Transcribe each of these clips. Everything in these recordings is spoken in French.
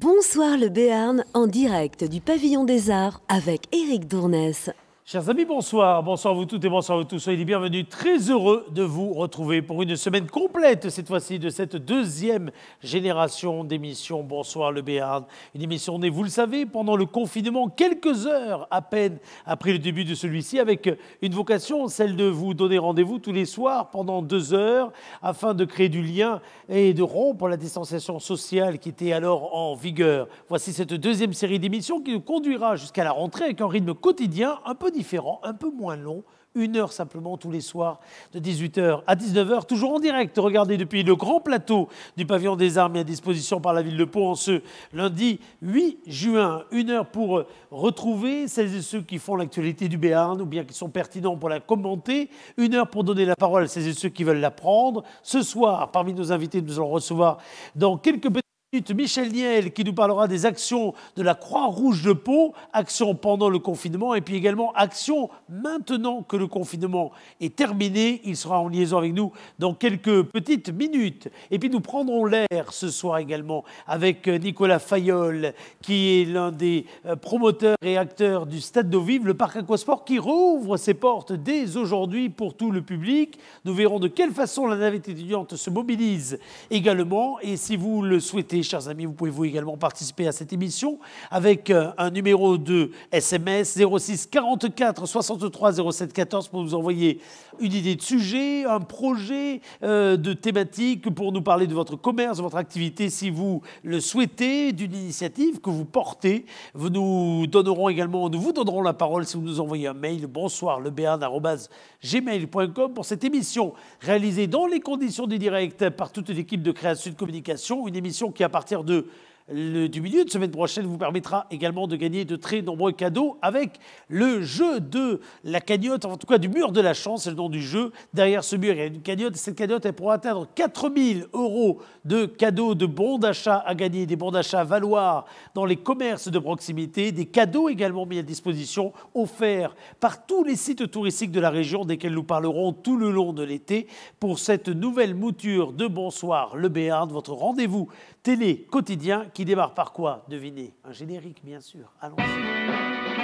Bonsoir le Béarn en direct du pavillon des arts avec Éric Dournès. Chers amis, bonsoir. Bonsoir vous toutes et bonsoir vous tous. Soyez les bienvenus. Très heureux de vous retrouver pour une semaine complète, cette fois-ci, de cette deuxième génération d'émissions Bonsoir le Béarn. Une émission née, vous le savez, pendant le confinement, quelques heures à peine après le début de celui-ci, avec une vocation, celle de vous donner rendez-vous tous les soirs pendant deux heures, afin de créer du lien et de rompre la distanciation sociale qui était alors en vigueur. Voici cette deuxième série d'émissions qui nous conduira jusqu'à la rentrée avec un rythme quotidien un peu différent, un peu moins long, une heure simplement tous les soirs de 18h à 19h, toujours en direct. Regardez depuis le grand plateau du pavillon des armes à disposition par la ville de Pau en ce lundi 8 juin. Une heure pour retrouver celles et ceux qui font l'actualité du Béarn ou bien qui sont pertinents pour la commenter. Une heure pour donner la parole à celles et ceux qui veulent la prendre. Ce soir, parmi nos invités, nous allons recevoir dans quelques petits Michel Niel qui nous parlera des actions de la Croix-Rouge de Pau, actions pendant le confinement et puis également actions maintenant que le confinement est terminé. Il sera en liaison avec nous dans quelques petites minutes. Et puis nous prendrons l'air ce soir également avec Nicolas Fayol qui est l'un des euh, promoteurs et acteurs du Stade d'eau vive, le parc aquasport qui rouvre ses portes dès aujourd'hui pour tout le public. Nous verrons de quelle façon la navette étudiante se mobilise également et si vous le souhaitez chers amis, vous pouvez vous également participer à cette émission avec euh, un numéro de SMS 06 44 63 07 14 pour nous envoyer une idée de sujet, un projet euh, de thématique pour nous parler de votre commerce, de votre activité si vous le souhaitez, d'une initiative que vous portez. Vous nous donnerons également, nous vous donnerons la parole si vous nous envoyez un mail bonsoir gmail.com pour cette émission réalisée dans les conditions du direct par toute l'équipe de création de communication, une émission qui a à partir de du milieu de semaine prochaine vous permettra également de gagner de très nombreux cadeaux avec le jeu de la cagnotte, en tout cas du mur de la chance, c'est le nom du jeu. Derrière ce mur, il y a une cagnotte. Cette cagnotte, elle pourra atteindre 4000 euros de cadeaux, de bons d'achat à gagner, des bons d'achat à valoir dans les commerces de proximité, des cadeaux également mis à disposition, offerts par tous les sites touristiques de la région, desquels nous parlerons tout le long de l'été pour cette nouvelle mouture de Bonsoir le Béarn, votre rendez-vous télé quotidien qui démarre par quoi? Devinez. Un générique, bien sûr. Allons-y.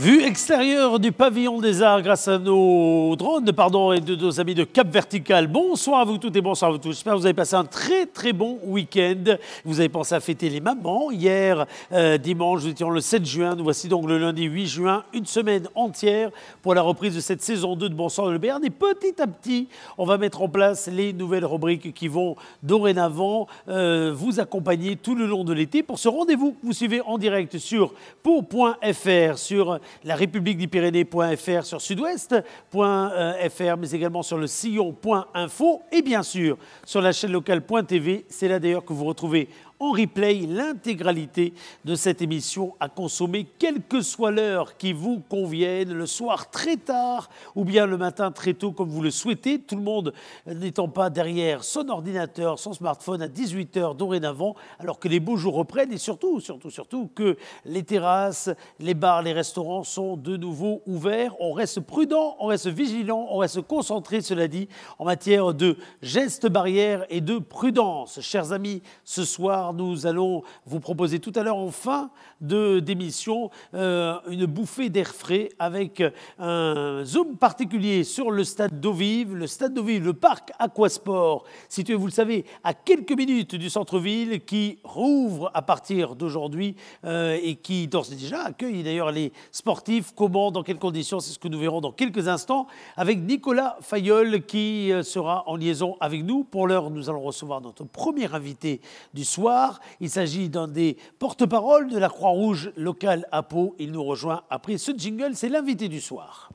Vue extérieure du pavillon des arts grâce à nos drones pardon, et de nos amis de Cap Vertical. Bonsoir à vous toutes et bonsoir à vous tous. J'espère que vous avez passé un très très bon week-end. Vous avez pensé à fêter les mamans. Hier, euh, dimanche, nous étions le 7 juin. Nous voici donc le lundi 8 juin. Une semaine entière pour la reprise de cette saison 2 de Bonsoir de le Béarn. Et petit à petit, on va mettre en place les nouvelles rubriques qui vont dorénavant euh, vous accompagner tout le long de l'été pour ce rendez-vous. Vous suivez en direct sur pour.fr, sur la République des Pyrénées.fr sur sudouest.fr, mais également sur le sillon.info et bien sûr sur la chaîne locale.tv. C'est là d'ailleurs que vous retrouvez en replay l'intégralité de cette émission à consommer, quelle que soit l'heure qui vous convienne, le soir très tard ou bien le matin très tôt comme vous le souhaitez, tout le monde n'étant pas derrière son ordinateur, son smartphone à 18h dorénavant, alors que les beaux jours reprennent et surtout, surtout, surtout que les terrasses, les bars, les restaurants sont de nouveau ouverts. On reste prudent, on reste vigilant, on reste concentré, cela dit, en matière de gestes barrières et de prudence. Chers amis, ce soir, nous allons vous proposer tout à l'heure en fin d'émission euh, une bouffée d'air frais avec un zoom particulier sur le stade d'eau vive, le stade d'eau vive, le parc Aquasport, situé, vous le savez, à quelques minutes du centre-ville, qui rouvre à partir d'aujourd'hui euh, et qui d'ores et déjà accueille d'ailleurs les sportifs. Comment, dans quelles conditions, c'est ce que nous verrons dans quelques instants avec Nicolas Fayol qui euh, sera en liaison avec nous. Pour l'heure, nous allons recevoir notre premier invité du soir. Il s'agit d'un des porte-parole de la Croix-Rouge locale à Pau. Il nous rejoint après ce jingle, c'est l'invité du soir.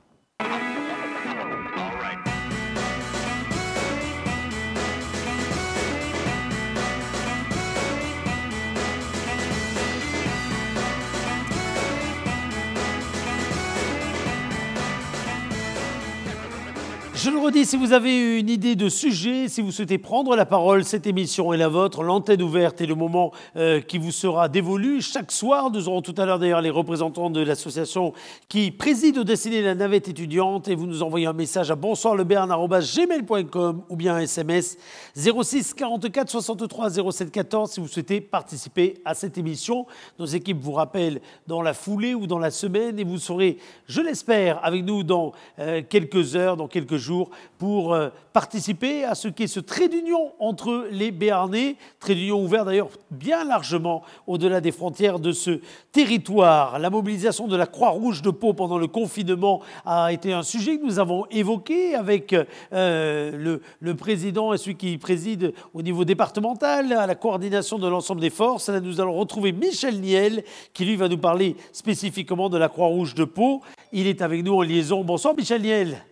Je le redis, si vous avez une idée de sujet, si vous souhaitez prendre la parole, cette émission est la vôtre. L'antenne ouverte est le moment euh, qui vous sera dévolu. Chaque soir, nous aurons tout à l'heure d'ailleurs les représentants de l'association qui préside au destiné la navette étudiante et vous nous envoyez un message à bonsoirleberne.gmail.com ou bien un SMS 06 44 63 07 14 si vous souhaitez participer à cette émission. Nos équipes vous rappellent dans la foulée ou dans la semaine et vous serez, je l'espère, avec nous dans euh, quelques heures, dans quelques jours pour euh, participer à ce qu'est ce trait d'union entre les Béarnais, trait d'union ouvert d'ailleurs bien largement au-delà des frontières de ce territoire. La mobilisation de la Croix-Rouge de Pau pendant le confinement a été un sujet que nous avons évoqué avec euh, le, président et celui qui préside au niveau départemental à la coordination de l'ensemble des forces. Nous allons retrouver Michel Niel qui lui va nous parler spécifiquement de la Croix-Rouge de Pau. Il est avec nous en liaison. Bonsoir Michel Niel.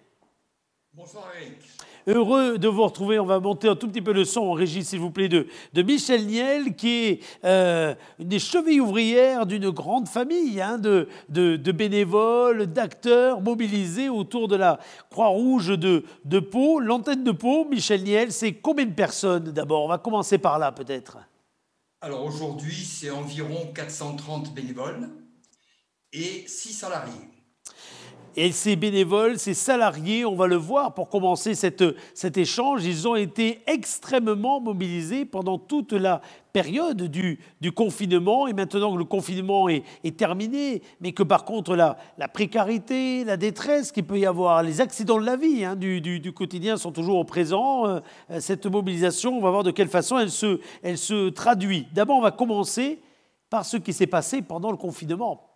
Bonsoir Eric. Heureux de vous retrouver. On va monter un tout petit peu le son en régie, s'il vous plaît, de, de Michel Niel, qui est euh, une des chevilles ouvrières d'une grande famille hein, de, de, de, bénévoles, d'acteurs mobilisés autour de la Croix-Rouge de, de Pau. L'antenne de Pau, Michel Niel, c'est combien de personnes d'abord? On va commencer par là peut-être. Alors aujourd'hui, c'est environ 430 bénévoles et 6 salariés. Et ces bénévoles, ces salariés, on va le voir pour commencer cet échange, ils ont été extrêmement mobilisés pendant toute la période du, confinement. Et maintenant que le confinement est, terminé, mais que par contre la, précarité, la détresse qu'il peut y avoir, les accidents de la vie hein, du, quotidien sont toujours au présent, euh, cette mobilisation, on va voir de quelle façon elle se traduit. D'abord, on va commencer par ce qui s'est passé pendant le confinement.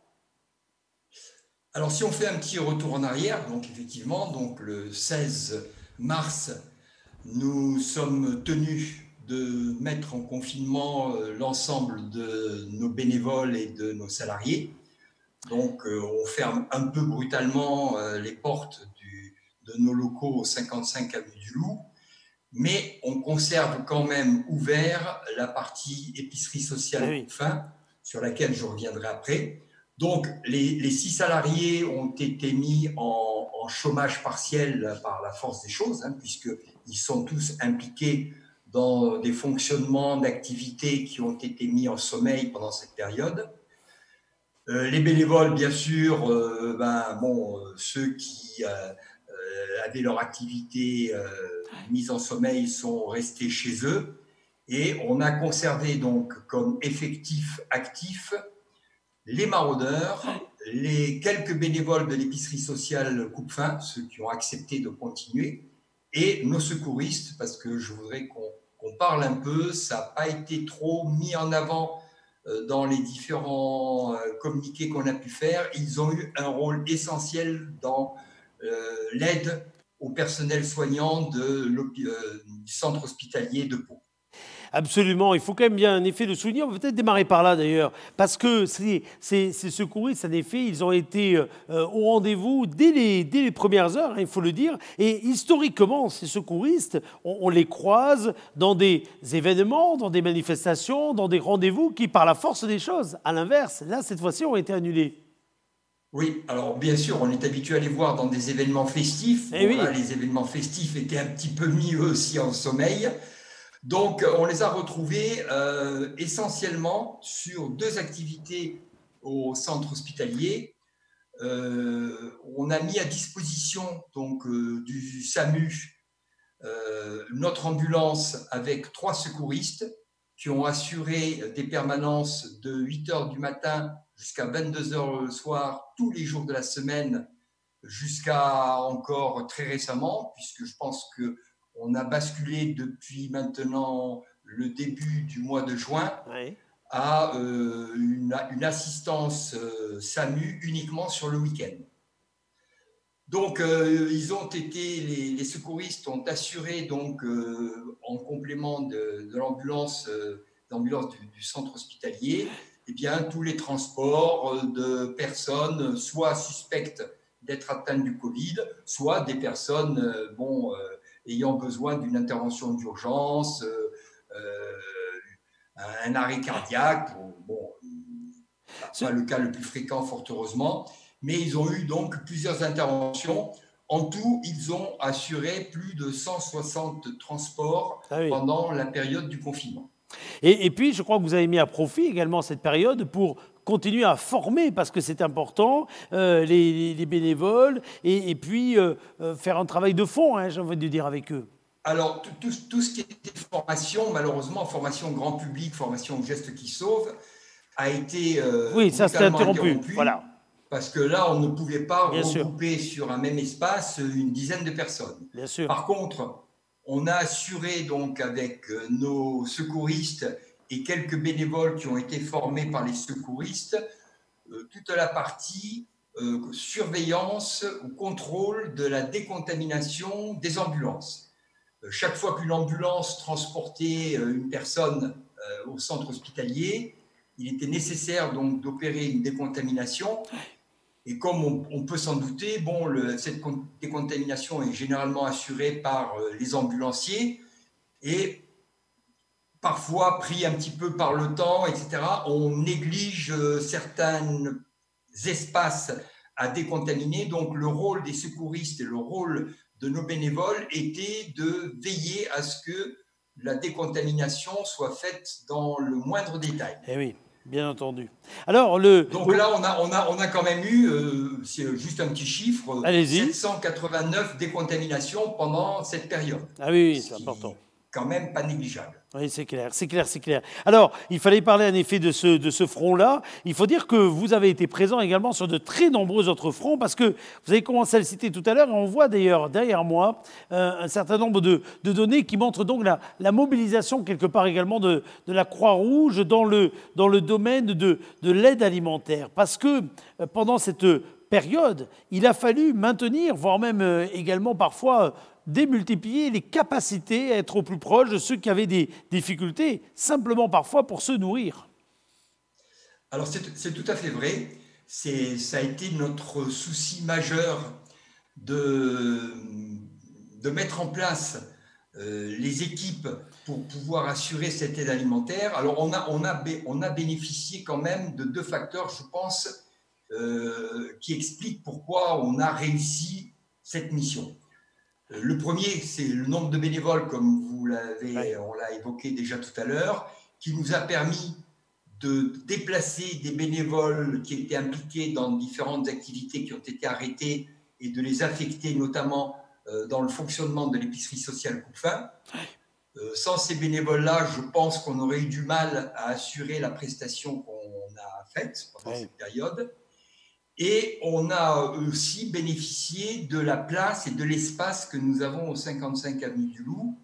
Alors, si on fait un petit retour en arrière, donc effectivement, donc le 16 mars, nous sommes tenus de mettre en confinement euh, l'ensemble de nos bénévoles et de nos salariés. Donc, euh, on ferme un peu brutalement euh, les portes du, de nos locaux au 55 avenue du Loup, mais on conserve quand même ouvert la partie épicerie sociale Ah oui. fin, sur laquelle je reviendrai après. Donc, les, six salariés ont été mis en, chômage partiel par la force des choses, hein, puisqu'ils sont tous impliqués dans des fonctionnements d'activités qui ont été mis en sommeil pendant cette période. Euh, les bénévoles, bien sûr, euh, ben, euh, ceux qui avaient leur activité mise en sommeil sont restés chez eux. Et on a conservé donc comme effectif actif les maraudeurs, les quelques bénévoles de l'épicerie sociale Coupe-Fin, ceux qui ont accepté de continuer, et nos secouristes, parce que je voudrais qu'on qu parle un peu, ça n'a pas été trop mis en avant euh, dans les différents euh, communiqués qu'on a pu faire. Ils ont eu un rôle essentiel dans euh, l'aide au personnel soignant de du centre hospitalier de Pau. Absolument, il faut quand même bien un effet de souvenir. On va peut-être démarrer par là d'ailleurs, parce que ces, ces, ces, secouristes, en effet, ils ont été euh, au rendez-vous dès les, dès les, premières heures, hein, il faut le dire. Et historiquement, ces secouristes, on, on, les croise dans des événements, dans des manifestations, dans des rendez-vous qui, par la force des choses, à l'inverse, là, cette fois-ci, ont été annulés. Oui, alors bien sûr, on est habitué à les voir dans des événements festifs. Eh bon, oui. là, les événements festifs étaient un petit peu mis eux aussi en sommeil. Donc, on les a retrouvés euh, essentiellement sur deux activités au centre hospitalier. Euh, on a mis à disposition donc euh, du SAMU euh, notre ambulance avec trois secouristes qui ont assuré des permanences de 8 heures du matin jusqu'à 22 heures le soir, tous les jours de la semaine, jusqu'à encore très récemment, puisque je pense que on a basculé depuis maintenant le début du mois de juin à euh, une, assistance euh, SAMU uniquement sur le week-end. Donc, euh, ils ont été, les, secouristes ont assuré donc en complément de, l'ambulance, l'ambulance du, centre hospitalier, eh bien tous les transports de personnes, soit suspectes d'être atteintes du Covid, soit des personnes, bon ayant besoin d'une intervention d'urgence, euh, euh, un arrêt cardiaque, bon, pas le cas le plus fréquent, fort heureusement, mais ils ont eu donc plusieurs interventions. En tout, ils ont assuré plus de 160 transports ah pendant la période du confinement. Et, puis, je crois que vous avez mis à profit également cette période pour continuer à former, parce que c'est important, euh, les, bénévoles, et, puis euh, euh, faire un travail de fond, hein, j'ai envie de dire, avec eux. Alors, tout, tout, ce qui était formation, malheureusement, formation grand public, formation gestes qui sauve, a été oui, ça s'est interrompu. Voilà. Parce que là, on ne pouvait pas regrouper sur un même espace une dizaine de personnes. Bien sûr. Par contre, on a assuré donc avec nos secouristes et quelques bénévoles qui ont été formés par les secouristes, euh, toute la partie euh, surveillance ou contrôle de la décontamination des ambulances. Euh, chaque fois qu'une ambulance transportait une personne au centre hospitalier, il était nécessaire donc d'opérer une décontamination. Et comme on, peut s'en douter, bon, cette décontamination est généralement assurée par les ambulanciers. Et parfois pris un petit peu par le temps, etc., on néglige euh, certains espaces à décontaminer. Donc le rôle des secouristes et le rôle de nos bénévoles était de veiller à ce que la décontamination soit faite dans le moindre détail. Eh oui. Bien entendu. Alors le donc là on a on a on a quand même eu euh, c'est juste un petit chiffre 789 décontaminations pendant cette période. Ah oui, c'est important. Quand même pas négligeable. Oui, c'est clair, c'est clair, c'est clair. Alors, il fallait parler en effet de ce, de ce front-là. Il faut dire que vous avez été présent également sur de très nombreux autres fronts, parce que vous avez commencé à le citer tout à l'heure, et on voit d'ailleurs derrière moi euh, un certain nombre de, de, données qui montrent donc la, la, mobilisation quelque part également de, de la Croix-Rouge dans le, dans le domaine de, de l'aide alimentaire. Parce que euh, pendant cette période, il a fallu maintenir, voire même euh, également parfois démultiplier les capacités à être au plus proche de ceux qui avaient des difficultés, simplement parfois pour se nourrir. Alors c'est tout à fait vrai. Ça a été notre souci majeur de, mettre en place euh, les équipes pour pouvoir assurer cette aide alimentaire. Alors on a bénéficié quand même de deux facteurs, je pense, euh, qui expliquent pourquoi on a réussi cette mission. Le premier, c'est le nombre de bénévoles, comme vous l'avez, on l'a évoqué déjà tout à l'heure, qui nous a permis de déplacer des bénévoles qui étaient impliqués dans différentes activités qui ont été arrêtées et de les affecter notamment euh, dans le fonctionnement de l'épicerie sociale Couffin. Euh, sans ces bénévoles-là, je pense qu'on aurait eu du mal à assurer la prestation qu'on a faite pendant cette période. Et on a aussi bénéficié de la place et de l'espace que nous avons au 55 avenue du Loup,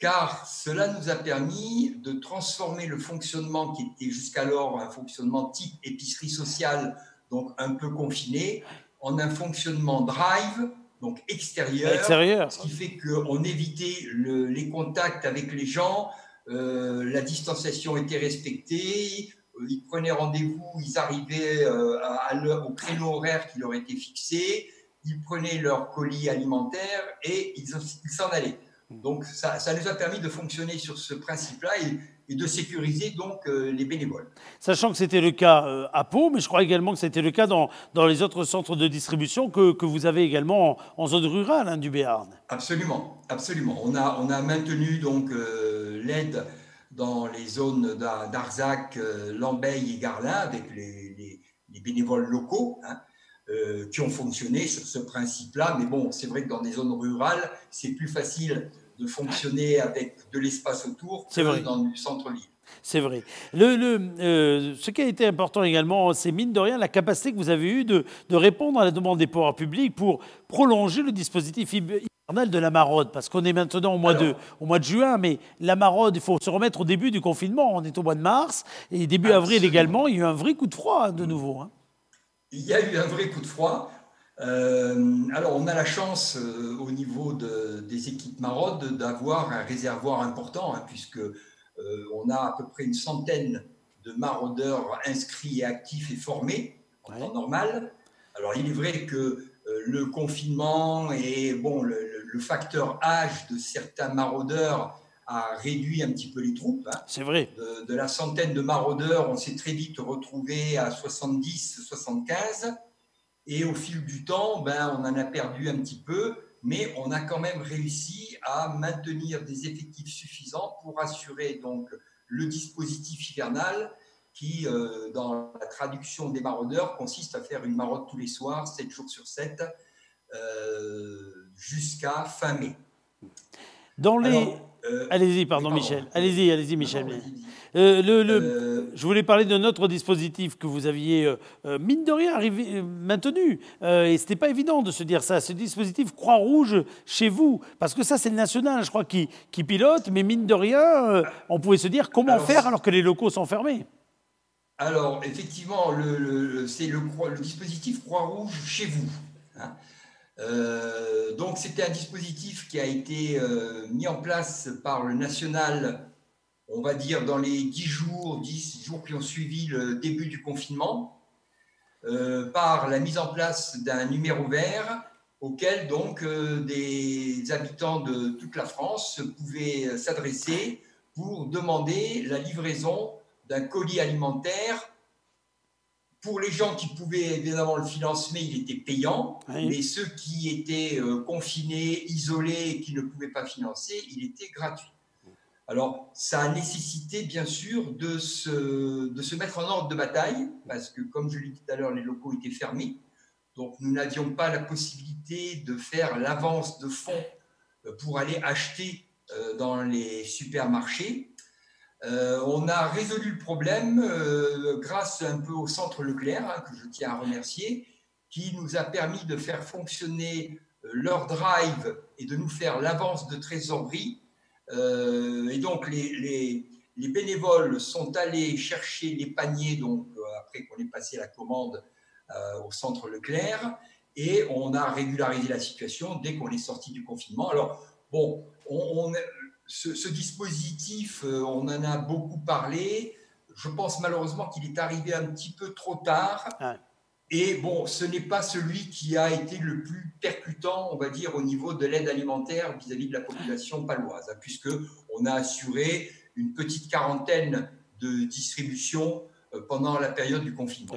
car cela nous a permis de transformer le fonctionnement qui était jusqu'alors un fonctionnement type épicerie sociale, donc un peu confiné, en un fonctionnement drive, donc extérieur, extérieur. ce qui fait qu'on évitait les contacts avec les gens, euh, la distanciation était respectée, ils prenaient rendez-vous, ils arrivaient euh, à, au créneau horaire qui leur était fixé, ils prenaient leur colis alimentaire et ils s'en allaient. Donc ça, ça, nous a permis de fonctionner sur ce principe-là et, de sécuriser donc euh, les bénévoles. Sachant que c'était le cas à Pau, mais je crois également que c'était le cas dans, dans, les autres centres de distribution que, que vous avez également en, zone rurale hein, du Béarn. Absolument, absolument. On a, on a maintenu donc l'aide dans les zones d'Arzac, euh, Lambeille et Garlin avec les, bénévoles locaux hein, euh, qui ont fonctionné sur ce principe-là. Mais bon, c'est vrai que dans des zones rurales, c'est plus facile de fonctionner avec de l'espace autour que dans le centre-ville. C'est vrai. Le, ce qui a été important également, c'est mine de rien la capacité que vous avez eue de, de répondre à la demande des pouvoirs publics pour prolonger le dispositif de la maraude, parce qu'on est maintenant au mois, de, au mois de juin, mais la maraude, il faut se remettre au début du confinement. On est au mois de mars, et début avril également, il y a eu un vrai coup de froid hein, de nouveau. Hein. Il y a eu un vrai coup de froid. Euh, alors, on a la chance euh, au niveau de, des équipes maraudes d'avoir un réservoir important, hein, puisque euh, on a à peu près une centaine de maraudeurs inscrits et actifs et formés en temps normal. Alors, il est vrai que le confinement et bon, le, le facteur âge de certains maraudeurs a réduit un petit peu les troupes. Hein. C'est vrai. De, la centaine de maraudeurs, on s'est très vite retrouvé à 70, 75. Et au fil du temps, ben, on en a perdu un petit peu, mais on a quand même réussi à maintenir des effectifs suffisants pour assurer donc le dispositif hivernal qui, euh, dans la traduction des maraudeurs, consiste à faire une maraude tous les soirs, 7 jours sur 7, euh, jusqu'à fin mai. Dans les... Euh, allez-y, pardon, Michel. Allez-y, allez-y, Michel. Euh, le, je voulais parler d'un autre dispositif que vous aviez, mine de rien, arrivé, maintenu. et ce n'était pas évident de se dire ça. Ce dispositif Croix-Rouge chez vous. Parce que ça, c'est le national, je crois, qui, qui pilote. Mais mine de rien, on pouvait se dire comment faire alors que les locaux sont fermés. Alors, effectivement, le, c'est le, dispositif Croix-Rouge chez vous. Hein. Euh, donc c'était un dispositif qui a été euh, mis en place par le national, on va dire dans les 10 jours, 10 jours qui ont suivi le début du confinement, euh, par la mise en place d'un numéro vert auquel donc des habitants de toute la France pouvaient s'adresser pour demander la livraison d'un colis alimentaire pour les gens qui pouvaient évidemment le financer, il était payant, mais ceux qui étaient euh, confinés, isolés et qui ne pouvaient pas financer, il était gratuit. Alors, ça a nécessité, bien sûr, de se, de se mettre en ordre de bataille, parce que, comme je l'ai dit tout à l'heure, les locaux étaient fermés. Donc, nous n'avions pas la possibilité de faire l'avance de fonds euh, pour aller acheter euh, dans les supermarchés. Euh, on a résolu le problème euh, grâce un peu au centre Leclerc, hein, que je tiens à remercier, qui nous a permis de faire fonctionner euh, leur drive et de nous faire l'avance de trésorerie. et donc, les, bénévoles sont allés chercher les paniers, donc après qu'on ait passé la commande au centre Leclerc, et on a régularisé la situation dès qu'on est sorti du confinement. Alors, bon, on, on ce, dispositif, euh, on en a beaucoup parlé. Je pense malheureusement qu'il est arrivé un petit peu trop tard. Et bon, ce n'est pas celui qui a été le plus percutant, on va dire, au niveau de l'aide alimentaire vis-à-vis de la population paloise, hein, puisque on a assuré une petite quarantaine de distributions euh, pendant la période du confinement.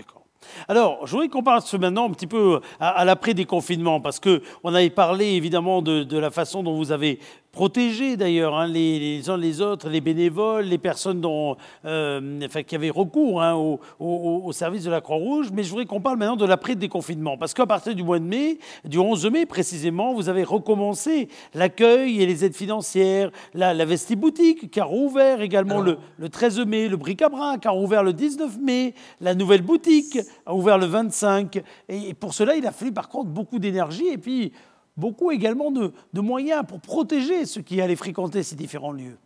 Alors, je voudrais qu'on parle maintenant un petit peu à, l'après déconfinement, parce qu'on avait parlé évidemment de, de, la façon dont vous avez protéger d'ailleurs hein, les, uns les autres, les bénévoles, les personnes dont, euh, enfin, qui avaient recours hein, au, service de la Croix-Rouge. Mais je voudrais qu'on parle maintenant de l'après-déconfinement. Parce qu'à partir du mois de mai, du 11 mai précisément, vous avez recommencé l'accueil et les aides financières, la, la Vestiboutique qui a rouvert également le, le, 13 mai, le Bric-à-Brac qui a rouvert le 19 mai, la nouvelle boutique a ouvert le 25. Et pour cela, il a fallu par contre beaucoup d'énergie. Et puis, beaucoup également de, moyens pour protéger ceux qui allaient fréquenter ces différents lieux.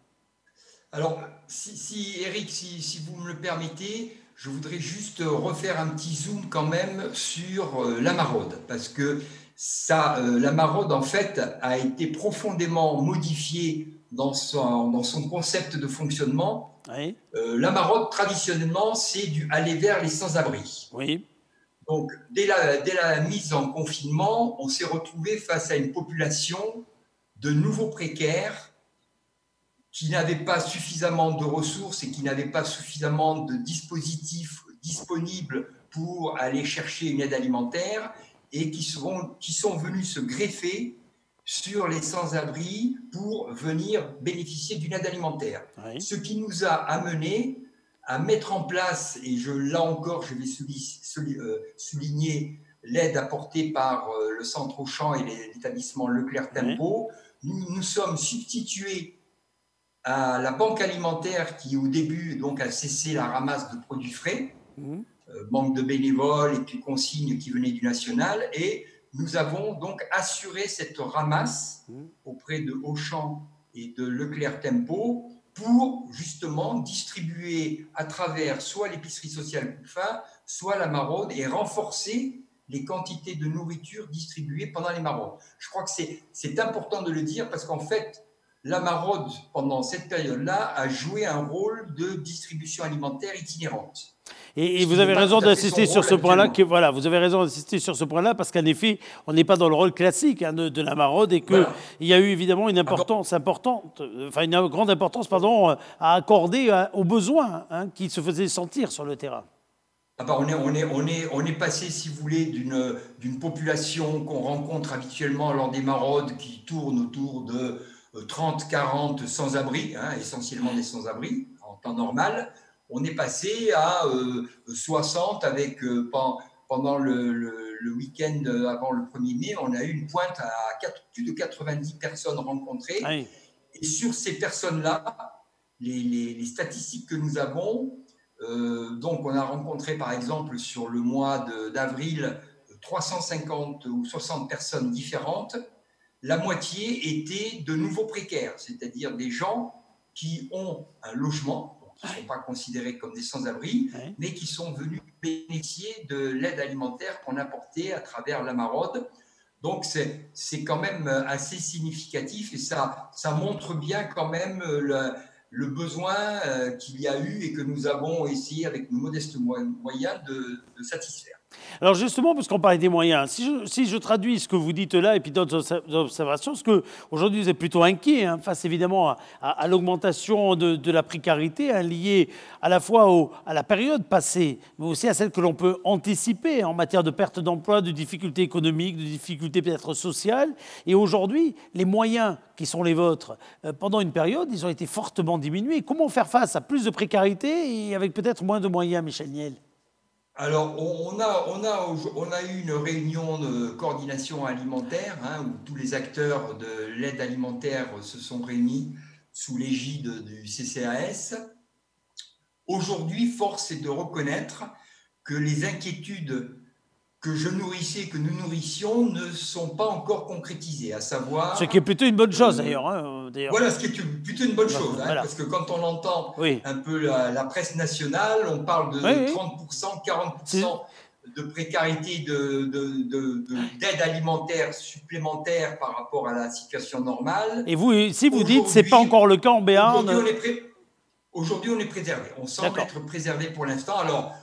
Alors, si, Eric, si, vous me le permettez, je voudrais juste refaire un petit zoom quand même sur euh, la maraude, parce que ça, euh, la maraude, en fait, a été profondément modifiée dans son, dans son concept de fonctionnement. Euh, la maraude, traditionnellement, c'est du aller vers les sans-abri. Oui. Donc, dès la, mise en confinement, on s'est retrouvé face à une population de nouveaux précaires qui n'avaient pas suffisamment de ressources et qui n'avaient pas suffisamment de dispositifs disponibles pour aller chercher une aide alimentaire et qui, qui sont venus se greffer sur les sans-abri pour venir bénéficier d'une aide alimentaire. Ce qui nous a amené à mettre en place, et je, là encore, je vais euh, souligner l'aide apportée par euh, le Centre Auchan et l'établissement Leclerc Tempo. Nous nous sommes substitués à la banque alimentaire qui, au début, donc, a cessé la ramasse de produits frais, Mhm. euh, manque de bénévoles et puis consignes qui venaient du national. Et nous avons donc assuré cette ramasse Mhm. auprès de Auchan et de Leclerc Tempo pour justement distribuer à travers soit l'épicerie sociale soit la maraude et renforcer les quantités de nourriture distribuées pendant les maraudes. Je crois que c'est important de le dire parce qu'en fait, la maraude, pendant cette période-là, a joué un rôle de distribution alimentaire itinérante. Et, vous avez raison d'insister sur ce point-là. que- Voilà, vous avez raison d'insister sur ce point-là parce qu'en effet, on n'est pas dans le rôle classique hein, de, de la maraude et qu'il Voilà. y a eu évidemment une importance importante, euh, enfin une grande importance, pardon, euh, à accorder à- aux besoins hein, qui se faisaient sentir sur le terrain. Ah bah, on, est, on, est, on, est, on est passé, si vous voulez, d'une population qu'on rencontre habituellement lors des maraudes qui tourne autour de euh, 30, 40 sans-abri, hein, essentiellement des sans-abri en temps normal. On est passé à euh, 60 avec, euh, pen- pendant le, le- le week-end avant le 1er mai, on a eu une pointe à plus de 90 personnes rencontrées. Ah oui. Et sur ces personnes-là, les, les- les statistiques que nous avons, euh, donc on a rencontré par exemple sur le mois d'avril 350 ou 60 personnes différentes. La moitié étaient de nouveaux précaires, c'est-à-dire des gens qui ont un logement, qui ne sont pas considérés comme des sans-abri, Ouais. mais qui sont venus bénéficier de l'aide alimentaire qu'on apportait à travers la maraude. Donc c'est quand même assez significatif et ça, ça montre bien quand même le, le besoin euh, qu'il y a eu et que nous avons essayé avec nos modestes mo- moyens de, de satisfaire. Alors justement, parce qu'on parlait des moyens, si je, traduis ce que vous dites là et puis d'autres obs- observations, parce qu'aujourd'hui vous êtes plutôt inquiet hein, face évidemment à, l'augmentation de, la précarité hein, liée à la fois à la période passée, mais aussi à celle que l'on peut anticiper en matière de perte d'emploi, de difficultés économiques, de difficultés peut-être sociales. Et aujourd'hui, les moyens qui sont les vôtres, euh, pendant une période, ils ont été fortement diminués. Comment faire face à plus de précarité et avec peut-être moins de moyens, Michel Niel? Alors, on, a, a, on a eu une réunion de coordination alimentaire hein, où tous les acteurs de l'aide alimentaire se sont réunis sous l'égide du CCAS. Aujourd'hui, force est de reconnaître que les inquiétudes que je nourrissais, que nous nourrissions, ne sont pas encore concrétisées, à savoir... Ce qui est plutôt une bonne chose Euh, d'ailleurs. hein. Voilà, ce qui est plutôt une bonne chose, hein, parce que quand on entend Oui. un peu la, la presse nationale, on parle de Oui, oui. 30%, 40% de précarité, de, de- de- de- d'aide alimentaire supplémentaire par rapport à la situation normale. Et vous, si vous dites c'est pas encore le cas en Béarn, Aujourd'hui, on est, on est préservé. On semble être préservé pour l'instant. Alors,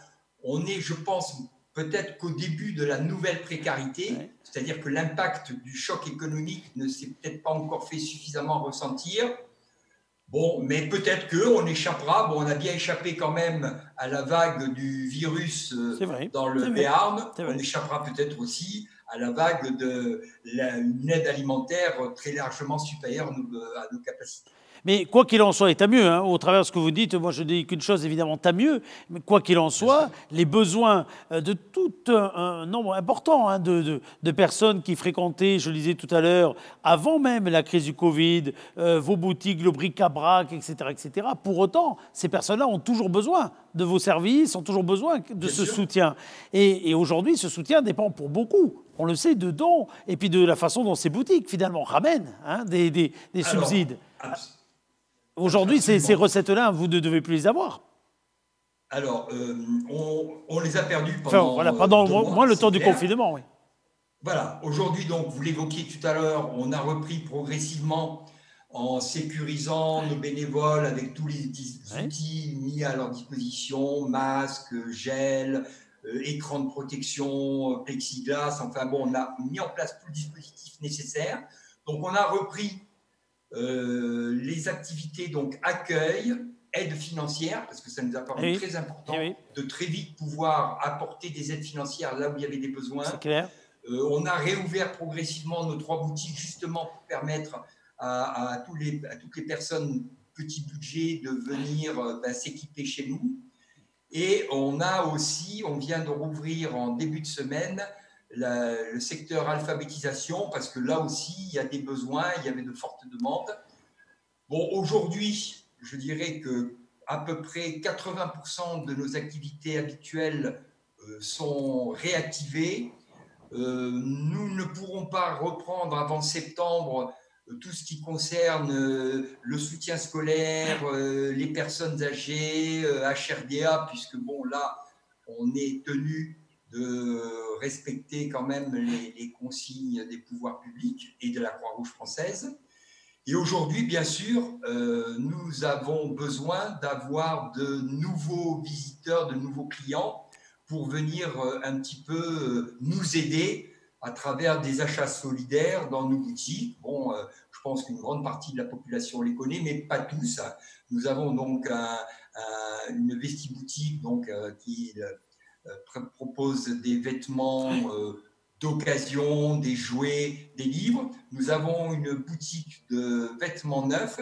on est, je pense, peut-être qu'au début de la nouvelle précarité, Ouais. c'est-à-dire que l'impact du choc économique ne s'est peut-être pas encore fait suffisamment ressentir. Bon, mais peut-être qu'on échappera. Bon, on a bien échappé quand même à la vague du virus euh, vrai. dans le. Béarn. On échappera peut-être aussi à la vague de la- une aide alimentaire très largement supérieure à nos capacités. Mais quoi qu'il en soit, et tant mieux, hein, au travers de ce que vous dites, moi je dis qu'une chose évidemment, tant mieux, mais quoi qu'il en soit, les besoins euh, de tout un, un nombre important hein, de, de- de personnes qui fréquentaient, je le disais tout à l'heure, avant même la crise du Covid, euh, vos boutiques, le bric-à-brac, etc., etc. Pour autant, ces personnes-là ont toujours besoin de vos services, ont toujours besoin de Bien ce sûr. soutien. Et, et aujourd'hui, ce soutien dépend pour beaucoup, on le sait, de dons et puis de la façon dont ces boutiques, finalement, ramènent hein, des, des- des Alors, subsides. Aujourd'hui, ces, recettes-là, vous ne devez plus les avoir. Alors, euh, on, on les a perdus Enfin, pendant, voilà, euh, pendant mois, moins le temps du confinement, oui. Voilà, aujourd'hui, donc, vous l'évoquiez tout à l'heure, on a repris progressivement en sécurisant nos bénévoles avec tous les Ouais. outils mis à leur disposition, masques, gel, euh, écran de protection, euh, plexiglas, enfin bon, on a mis en place tout le dispositif nécessaire. Donc, on a repris euh, les activités, donc accueil, aide financière, parce que ça nous a paru Oui. très important oui, de très vite pouvoir apporter des aides financières là où il y avait des besoins. clair. Euh, on a réouvert progressivement nos trois boutiques justement pour permettre à, à tous les, à toutes les personnes petit budget de venir euh, ben, s'équiper chez nous. Et on a aussi, on vient de rouvrir en début de semaine le secteur alphabétisation parce que là aussi il y a des besoins, il y avait de fortes demandes. Bon, aujourd'hui, je dirais que à peu près 80% de nos activités habituelles euh, sont réactivées. Euh, nous ne pourrons pas reprendre avant septembre euh, tout ce qui concerne le soutien scolaire, les personnes âgées, HRDA, puisque bon là, on est tenu de respecter quand même les, consignes des pouvoirs publics et de la Croix-Rouge française. Et aujourd'hui, bien sûr, euh, nous avons besoin d'avoir de nouveaux visiteurs, de nouveaux clients pour venir euh, un petit peu euh, nous aider à travers des achats solidaires dans nos boutiques. Bon, je pense qu'une grande partie de la population les connaît, mais pas tous. Nous avons donc une vestiboutique donc, qui propose des vêtements d'occasion, des jouets, des livres. Nous avons une boutique de vêtements neufs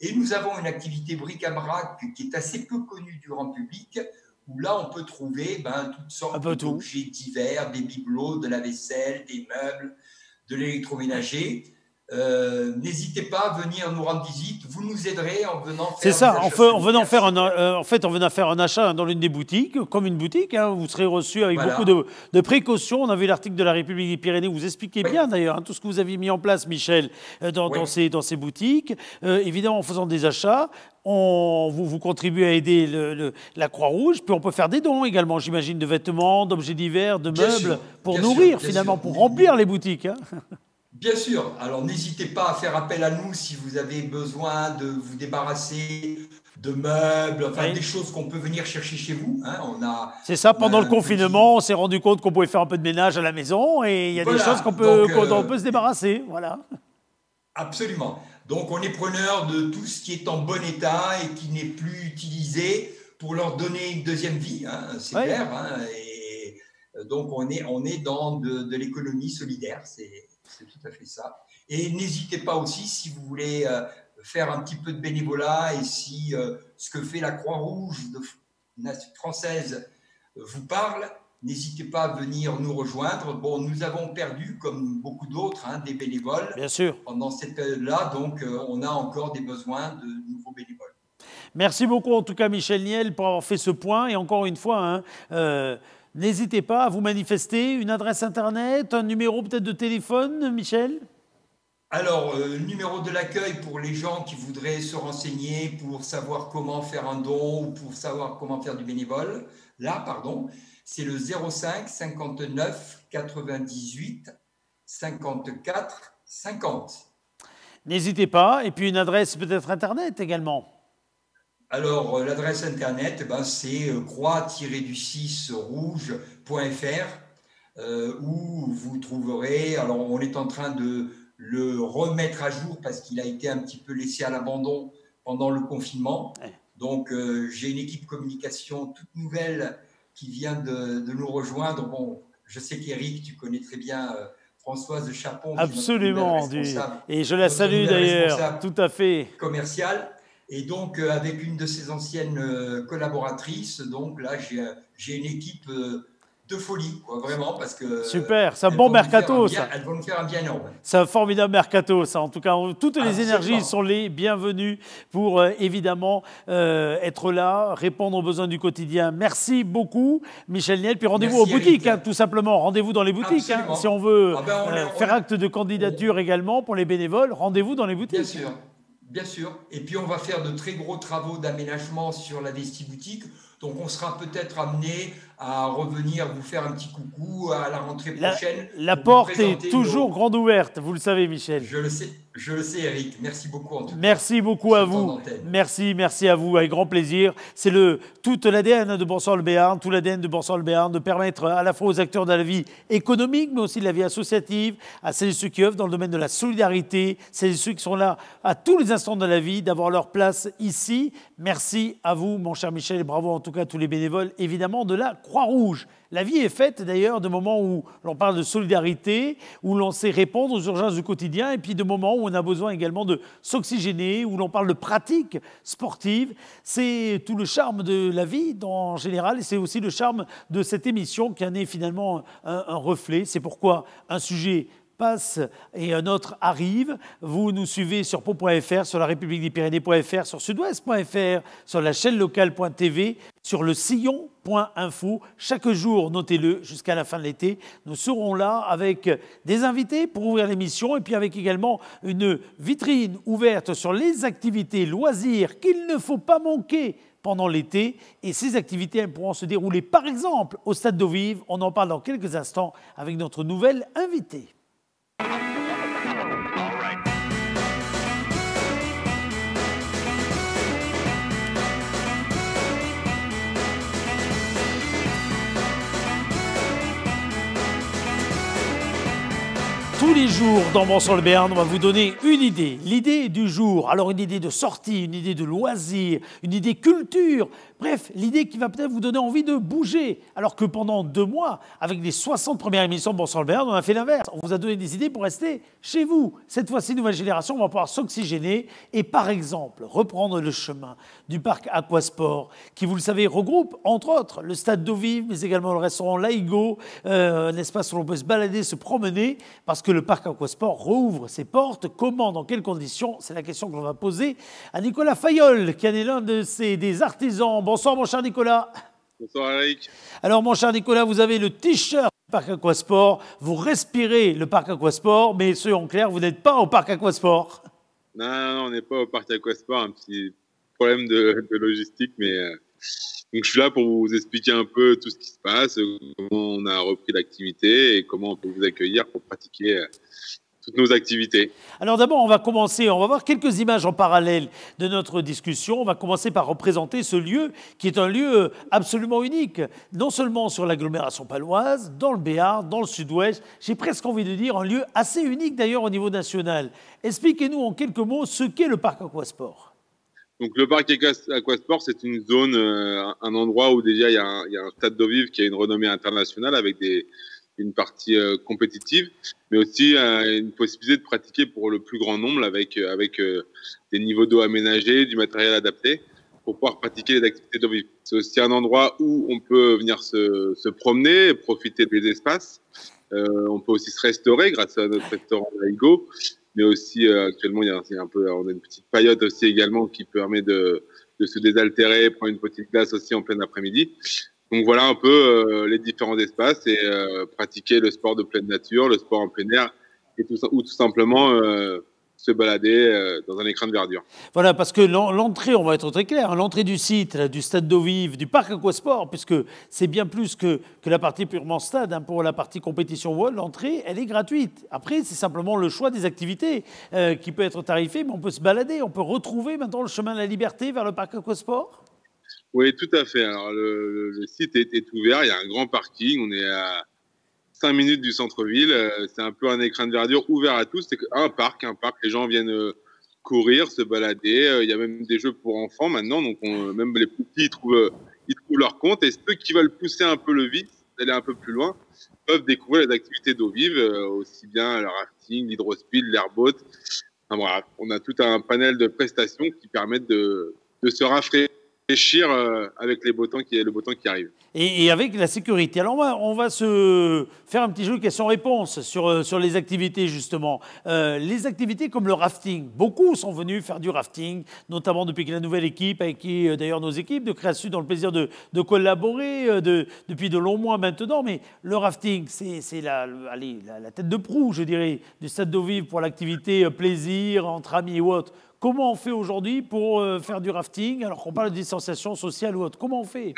et nous avons une activité bric-à-brac qui est assez peu connue du grand public, où là on peut trouver ben, toutes sortes d'objets divers, des bibelots, de la vaisselle, des meubles, de l'électroménager. Euh, n'hésitez pas à venir nous rendre visite. Vous nous aiderez en venant faire. C'est ça. En, venant faire un, euh, en fait, en venant faire un achat dans l'une des boutiques, comme une boutique, hein, vous serez reçu avec beaucoup de, précautions. On a vu l'article de la République des Pyrénées. Vous expliquez bien d'ailleurs hein, tout ce que vous avez mis en place, Michel, euh, dans, ces, dans ces boutiques. évidemment, en faisant des achats, on, vous, vous contribuez à aider le, la Croix-Rouge, puis on peut faire des dons également, j'imagine, de vêtements, d'objets divers, de meubles, pour nourrir finalement, pour remplir les boutiques. Hein. Bien sûr. Alors n'hésitez pas à faire appel à nous si vous avez besoin de vous débarrasser de meubles, enfin des choses qu'on peut venir chercher chez vous. Hein. On a. C'est ça. Pendant le confinement, on s'est rendu compte qu'on pouvait faire un peu de ménage à la maison et il y a des choses qu'on peut, dont on euh, peut se débarrasser. Voilà. Absolument. Donc on est preneur de tout ce qui est en bon état et qui n'est plus utilisé pour leur donner une deuxième vie. Hein, c'est clair. Hein. et euh, donc on est on est dans de, de l'économie solidaire. C'est c'est tout à fait ça. Et n'hésitez pas aussi, si vous voulez euh, faire un petit peu de bénévolat et si euh, ce que fait la Croix-Rouge française euh, vous parle, n'hésitez pas à venir nous rejoindre. Bon, nous avons perdu, comme beaucoup d'autres, hein, des bénévoles Bien sûr. pendant cette période-là, donc on a encore des besoins de nouveaux bénévoles. Merci beaucoup en tout cas Michel Niel pour avoir fait ce point et encore une fois, hein, N'hésitez pas à vous manifester. Une adresse internet, un numéro peut-être de téléphone, Michel? Alors, euh, le numéro de l'accueil pour les gens qui voudraient se renseigner pour savoir comment faire un don ou pour savoir comment faire du bénévole, là, pardon, c'est le 05 59 98 54 50. N'hésitez pas. Et puis une adresse peut-être internet également. Alors, euh, l'adresse internet, eh ben, c'est euh, croix-du-6rouge.fr euh, où vous trouverez, alors on est en train de le remettre à jour parce qu'il a été un petit peu laissé à l'abandon pendant le confinement. Donc, j'ai une équipe communication toute nouvelle qui vient de, nous rejoindre. Bon, je sais qu'Éric, tu connais très bien Françoise Chapon. Absolument, et je la salue d'ailleurs, tout à fait. Commercial. Et donc, euh, avec une de ses anciennes euh, collaboratrices, donc là, j'ai une équipe euh, de folie, quoi, vraiment, parce que. Super, c'est un bon mercato, ça. Elles vont nous faire un bien énorme. C'est un formidable mercato, ça. En tout cas, toutes les énergies sont les bienvenues pour évidemment être là, répondre aux besoins du quotidien. Merci beaucoup, Michel Niel. Puis rendez-vous aux boutiques, hein, tout simplement. Rendez-vous dans les boutiques. Hein, si on veut ah ben, faire acte de candidature également pour les bénévoles, rendez-vous dans les boutiques. Bien sûr. Bien sûr. Et puis, on va faire de très gros travaux d'aménagement sur la vestiboutique. Donc, on sera peut-être amené à revenir vous faire un petit coucou à la rentrée prochaine. La, porte est toujours grande ouverte, vous le savez, Michel. Je le sais, je le sais, Eric. Merci beaucoup. En tout merci beaucoup à vous. Merci, merci à vous, avec grand plaisir. C'est le toute l'ADN de Bonsoir le Béarn, tout l'ADN de Bonsoir le Béarn, de permettre à la fois aux acteurs de la vie économique, mais aussi de la vie associative, à celles et ceux qui œuvrent dans le domaine de la solidarité, celles et ceux qui sont là à tous les instants de la vie, d'avoir leur place ici. Merci à vous, mon cher Michel, et bravo en tout cas à tous les bénévoles, évidemment, de la Croix-Rouge. La vie est faite d'ailleurs de moments où l'on parle de solidarité, où l'on sait répondre aux urgences du quotidien, et puis de moments où on a besoin également de s'oxygéner, où l'on parle de pratiques sportives. C'est tout le charme de la vie en général, et c'est aussi le charme de cette émission qui en est finalement un, un reflet. C'est pourquoi un sujet passe et un autre arrive. Vous nous suivez sur pau.fr, sur la République des Pyrénées.fr, sur sudouest.fr, sur la chaîne locale.tv, sur le sillon.info. Chaque jour, notez-le, jusqu'à la fin de l'été, nous serons là avec des invités pour ouvrir l'émission et puis avec également une vitrine ouverte sur les activités loisirs qu'il ne faut pas manquer pendant l'été. Et ces activités pourront se dérouler par exemple au Stade d'Eau Vive. On en parle dans quelques instants avec notre nouvelle invitée. thank you Tous les jours dans Bonsoir le Béarn, on va vous donner une idée. L'idée du jour. Alors une idée de sortie, une idée de loisir, une idée culture. Bref, l'idée qui va peut-être vous donner envie de bouger. Alors que pendant deux mois, avec les 60 premières émissions de Bonsoir le Béarn, on a fait l'inverse. On vous a donné des idées pour rester chez vous. Cette fois-ci, nouvelle génération, on va pouvoir s'oxygéner et par exemple reprendre le chemin du parc Aquasport qui, vous le savez, regroupe entre autres le stade d'eau vive, mais également le restaurant Laigo, euh, un espace où l'on peut se balader, se promener, parce que le parc Aquasport rouvre ses portes. Comment, dans quelles conditions? C'est la question que l'on va poser à Nicolas Fayol, qui est l'un de ces, des artisans. Bonsoir, mon cher Nicolas. Bonsoir, Eric. Alors, mon cher Nicolas, vous avez le t-shirt du parc Aquasport. Vous respirez le parc Aquasport, mais soyons clairs, vous n'êtes pas au parc Aquasport. Non, non, on n'est pas au parc Aquasport. Un petit problème de, de logistique, mais. euh, donc je suis là pour vous expliquer un peu tout ce qui se passe, euh, comment on a repris l'activité et comment on peut vous accueillir pour pratiquer euh, toutes nos activités. Alors d'abord, on va commencer, on va voir quelques images en parallèle de notre discussion. On va commencer par représenter ce lieu qui est un lieu absolument unique, non seulement sur l'agglomération paloise, dans le Béarn, dans le sud-ouest, j'ai presque envie de dire un lieu assez unique d'ailleurs au niveau national. Expliquez-nous en quelques mots ce qu'est le parc Aquasport. Donc le parc Aquas- Aquasport, c'est une zone, euh, un endroit où déjà il y, a un, stade d'eau vive qui a une renommée internationale avec une partie euh, compétitive, mais aussi euh, une possibilité de pratiquer pour le plus grand nombre avec, des niveaux d'eau aménagés, du matériel adapté pour pouvoir pratiquer les activités d'eau vive. C'est aussi un endroit où on peut venir se, se promener, profiter des espaces. On peut aussi se restaurer grâce à notre restaurant Laigo, mais aussi euh, actuellement il y a, un peu, on a une petite paillote aussi également qui permet de, de se désaltérer, prendre une petite glace aussi en plein après-midi. Donc voilà un peu euh, les différents espaces et euh, pratiquer le sport de pleine nature, le sport en plein air, et tout, ou tout simplement euh, se balader euh, dans un écran de verdure. Voilà, parce que l'en- l'entrée, on va être très clair, hein, l'entrée du site, là, du stade d'eau vive, du parc Aquasport, puisque c'est bien plus que, que la partie purement stade, hein, pour la partie compétition wall, l'entrée, elle est gratuite. Après, c'est simplement le choix des activités euh, qui peut être tarifé, mais on peut se balader, on peut retrouver maintenant le chemin de la liberté vers le parc Aquasport. Oui, tout à fait. Alors le site est, est ouvert, il y a un grand parking, on est à 5 minutes du centre-ville, euh, c'est un peu un écran de verdure ouvert à tous, c'est un parc, un parc, les gens viennent euh, courir, se balader, euh, il y a même des jeux pour enfants maintenant, donc on- même les petits ils trouvent, ils trouvent leur compte, et ceux qui veulent pousser un peu le vice, aller un peu plus loin, peuvent découvrir les activités d'eau vive, aussi bien le rafting, l'hydrospeed, l'airboat. Enfin, voilà, on a tout un panel de prestations qui permettent de se rafraîchir euh, avec les beaux temps qui, le beau temps qui arrive. Et, avec la sécurité. Alors on va, on va se faire un petit jeu questions-réponses sur, euh, sur les activités justement. Euh, les activités comme le rafting. Beaucoup sont venus faire du rafting, notamment depuis que la nouvelle équipe, avec qui d'ailleurs nos équipes de Création ont le plaisir de, de collaborer de- depuis de longs mois maintenant. Mais le rafting, c'est la, la, la tête de proue, je dirais, du stade d'eau vive pour l'activité plaisir, entre amis ou autre. Comment on fait aujourd'hui pour euh, faire du rafting alors qu'on parle de distanciation sociale ou autre? Comment on fait?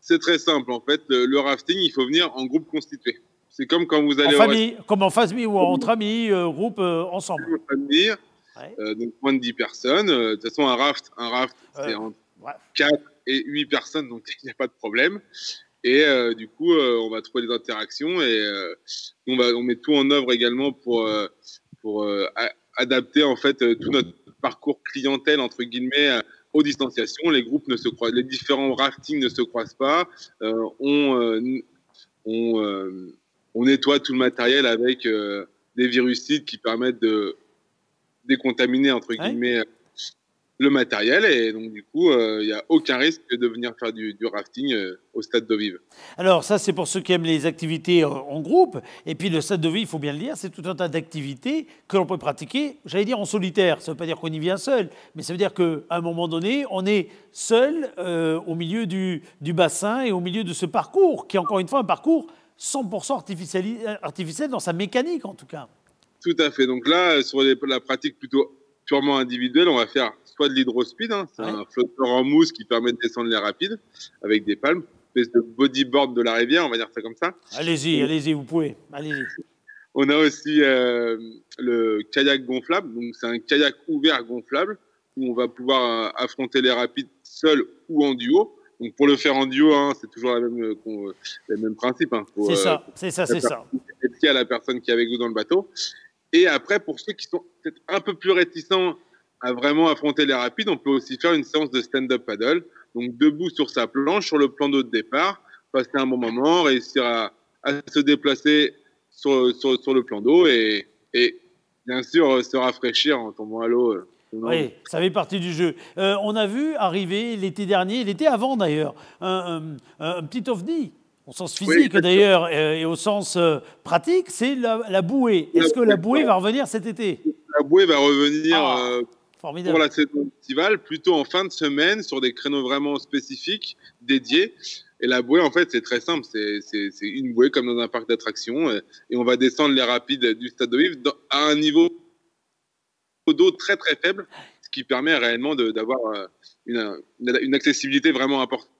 C'est très simple en fait. Le, le rafting, il faut venir en groupe constitué. C'est comme quand vous En allez famille, comme en famille ou entre amis, euh, groupe, euh, ensemble. restaurant, famille, Ouais. donc moins de 10 personnes. De toute façon, un raft, un raft, c'est entre Ouais. 4 et 8 personnes, donc il n'y a pas de problème. Et du coup, on va trouver des interactions et on, va, on met tout en œuvre également pour, adapter en fait euh, tout notre parcours clientèle entre guillemets euh, aux distanciations. Les groupes ne se croisent, les différents raftings ne se croisent pas. Euh, on, euh, on, euh, on nettoie tout le matériel avec des virucides qui permettent de décontaminer entre Ouais. Le matériel et donc du coup, il n'y a aucun risque de venir faire du, rafting au stade de Vive. Alors ça, c'est pour ceux qui aiment les activités en groupe. Et puis le stade de Vive, il faut bien le dire, c'est tout un tas d'activités que l'on peut pratiquer, j'allais dire en solitaire. Ça ne veut pas dire qu'on y vient seul, mais ça veut dire qu'à un moment donné, on est seul au milieu du, du bassin et au milieu de ce parcours, qui est encore une fois un parcours 100% artificiel dans sa mécanique en tout cas. Tout à fait. Donc là, sur la pratique plutôt purement individuelle, on va faire soit de l'hydrospeed, hein, c'est un flotteur en mousse qui permet de descendre les rapides avec des palmes, une espèce de bodyboard de la rivière, on va dire ça comme ça. Allez-y, allez-y, vous pouvez, allez-y. On a aussi euh, le kayak gonflable, donc c'est un kayak ouvert gonflable où on va pouvoir euh, affronter les rapides seul ou en duo. Donc pour le faire en duo, hein, c'est toujours la même, euh, le même principe. Hein. C'est ça, c'est ça, c'est ça. à la personne qui est avec vous dans le bateau. Et après, pour ceux qui sont peut-être un peu plus réticents à vraiment affronter les rapides, on peut aussi faire une séance de stand-up paddle. Donc debout sur sa planche, sur le plan d'eau de départ, passer un bon moment, réussir à, se déplacer sur, sur, le plan d'eau et, et, bien sûr se rafraîchir en tombant à l'eau. Euh, oui, ça fait partie du jeu. Euh, on a vu arriver l'été dernier, l'été avant d'ailleurs, un, petit ovni au sens physique d'ailleurs euh, et au sens pratique, c'est la, bouée. Est-ce que la bouée va revenir cet été? La bouée va revenir ah, pour la saison estivale, plutôt en fin de semaine, sur des créneaux vraiment spécifiques, dédiés. Et la bouée, en fait, c'est très simple. C'est une bouée comme dans un parc d'attractions. Et on va descendre les rapides du stade de à un niveau d'eau très très faible, ce qui permet réellement d'avoir euh, une, une, accessibilité vraiment importante.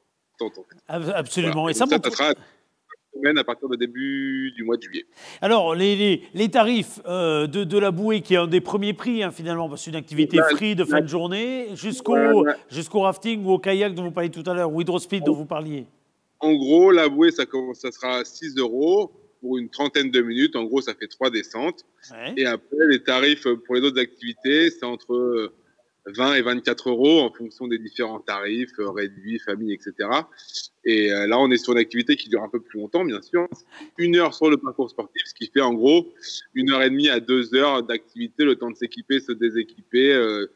Absolument. Et ça, ça, ça sera à partir du début du mois de juillet. Alors, les, les, tarifs euh, de, de, la bouée, qui est un des premiers prix hein, finalement, parce que c'est une activité free de fin de journée, jusqu'au jusqu'au rafting ou au kayak dont vous parliez tout à l'heure, ou hydrospeed dont vous parliez. En gros, la bouée, ça, commence, ça sera à 6 euros pour une trentaine de minutes. En gros, ça fait trois descentes. Et après, les tarifs pour les autres activités, c'est entre 20 et 24 euros en fonction des différents tarifs, euh, réduits, famille, etc. Et euh, là, on est sur une activité qui dure un peu plus longtemps, bien sûr. Une heure sur le parcours sportif, ce qui fait en gros une heure et demie à deux heures d'activité, le temps de s'équiper, se déséquiper, euh,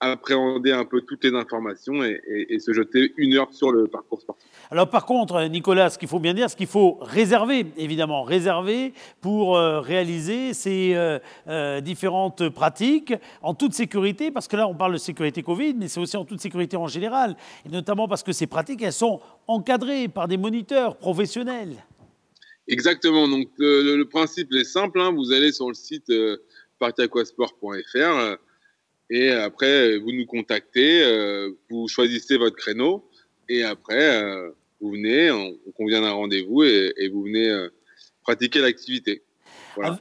appréhender un peu toutes les informations et, se jeter une heure sur le parcours sportif. Alors par contre, Nicolas, ce qu'il faut bien dire, ce qu'il faut réserver, évidemment, réserver pour euh, réaliser ces euh, euh, différentes pratiques en toute sécurité, parce que là on parle de sécurité Covid, mais c'est aussi en toute sécurité en général, et notamment parce que ces pratiques, elles sont encadrées par des moniteurs professionnels. Exactement, donc le, principe est simple, hein. vous allez sur le site partiaquasport.fr et après, vous nous contactez, euh, vous choisissez votre créneau. Et après, euh, vous venez, on, convient d'un rendez-vous et, vous venez euh, pratiquer l'activité.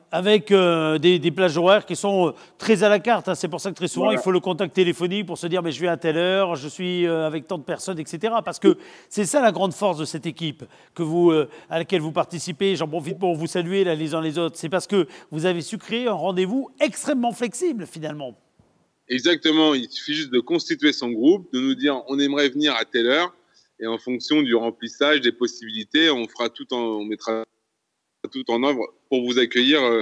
Avec des, plages horaires qui sont très à la carte. Hein. C'est pour ça que très souvent, il faut le contact téléphonique pour se dire mais je vais à telle heure, je suis avec tant de personnes, etc. Parce que c'est ça la grande force de cette équipe que vous, à laquelle vous participez. J'en profite pour vous saluer les uns les autres. C'est parce que vous avez su créer un rendez-vous extrêmement flexible finalement. Exactement, il suffit juste de constituer son groupe, de nous dire on aimerait venir à telle heure, et en fonction du remplissage des possibilités, on fera tout en, on mettra tout en œuvre pour vous accueillir euh,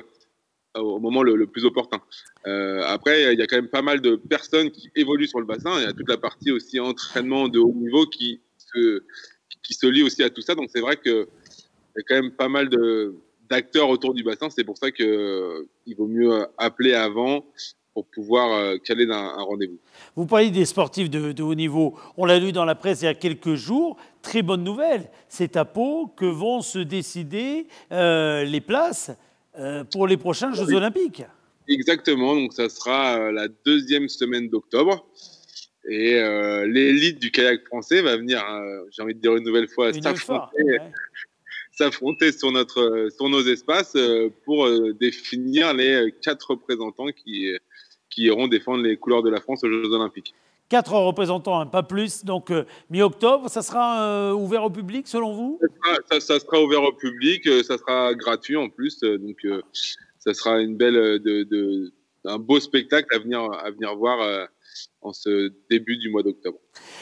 au moment le, plus opportun. Euh, après, il y a quand même pas mal de personnes qui évoluent sur le bassin. Il y a toute la partie aussi entraînement de haut niveau qui se, qui se lie aussi à tout ça. Donc c'est vrai qu'il y a quand même pas mal d'acteurs autour du bassin. C'est pour ça qu'il euh, vaut mieux appeler avant pour pouvoir euh, caler un, un rendez-vous. Vous parlez des sportifs de, haut niveau. On l'a lu dans la presse il y a quelques jours. Très bonne nouvelle. C'est à Pau que vont se décider euh, les places euh, pour les prochains Jeux Olympiques. Exactement. Donc, ça sera la deuxième semaine d'octobre. Et l'élite du kayak français va venir, j'ai envie de dire une nouvelle fois, s'affronter sur, notre, sur nos espaces pour définir les quatre représentants qui, qui iront défendre les couleurs de la France aux Jeux Olympiques. Quatre représentants, hein, pas plus. Donc, euh, mi-octobre, ça sera euh, ouvert au public, selon vous? Ça sera, ouvert au public, euh, ça sera gratuit en plus. donc, ça sera une belle, de, un beau spectacle à venir, à venir voir en ce début du mois d'octobre.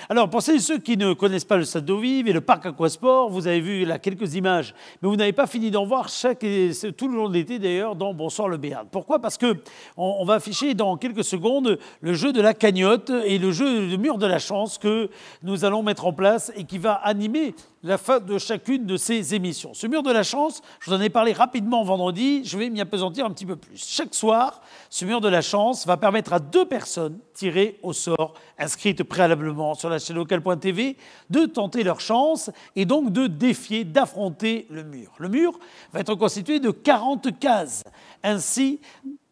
Alors, pour ceux qui ne connaissent pas le Stade d'eau vive et le parc Aquasport, vous avez vu là quelques images, mais vous n'avez pas fini d'en voir chaque, tout le long de l'été d'ailleurs dans Bonsoir le Béarn. Pourquoi? Parce que on, va afficher dans quelques secondes le jeu de la cagnotte et le jeu de mur de la chance que nous allons mettre en place et qui va animer la fin de chacune de ces émissions. Ce mur de la chance, je vous en ai parlé rapidement vendredi, je vais m'y apesantir un petit peu plus. Chaque soir, ce mur de la chance va permettre à deux personnes tirées au sort, inscrites préalablement sur la chaîne locale.tv, de tenter leur chance et donc de défier, d'affronter le mur. Le mur va être constitué de 40 cases. Ainsi,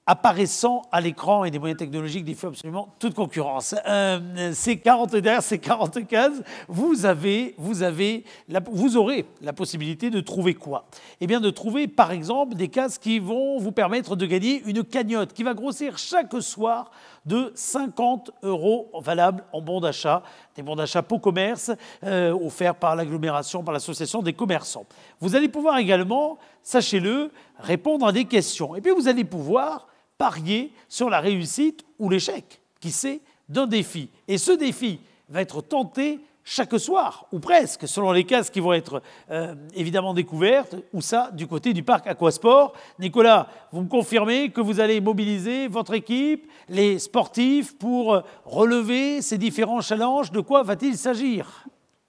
apparaissant à l'écran et des moyens technologiques défient absolument toute concurrence. Euh, ces 40 derrière ces 40 cases, vous avez, vous avez, vous aurez la possibilité de trouver quoi? Eh bien, de trouver par exemple des cases qui vont vous permettre de gagner une cagnotte qui va grossir chaque soir de 50 euros valables en bons d'achat, des bons d'achat pour commerce euh, offerts par l'agglomération, par l'association des commerçants. Vous allez pouvoir également, sachez-le, répondre à des questions. Et puis vous allez pouvoir parier sur la réussite ou l'échec, qui sait, d'un défi. Et ce défi va être tenté chaque soir, ou presque, selon les cases qui vont être euh, évidemment découvertes, ou ça, du côté du parc Aquasport. Nicolas, vous me confirmez que vous allez mobiliser votre équipe, les sportifs, pour euh, relever ces différents challenges. De quoi va-t-il s'agir?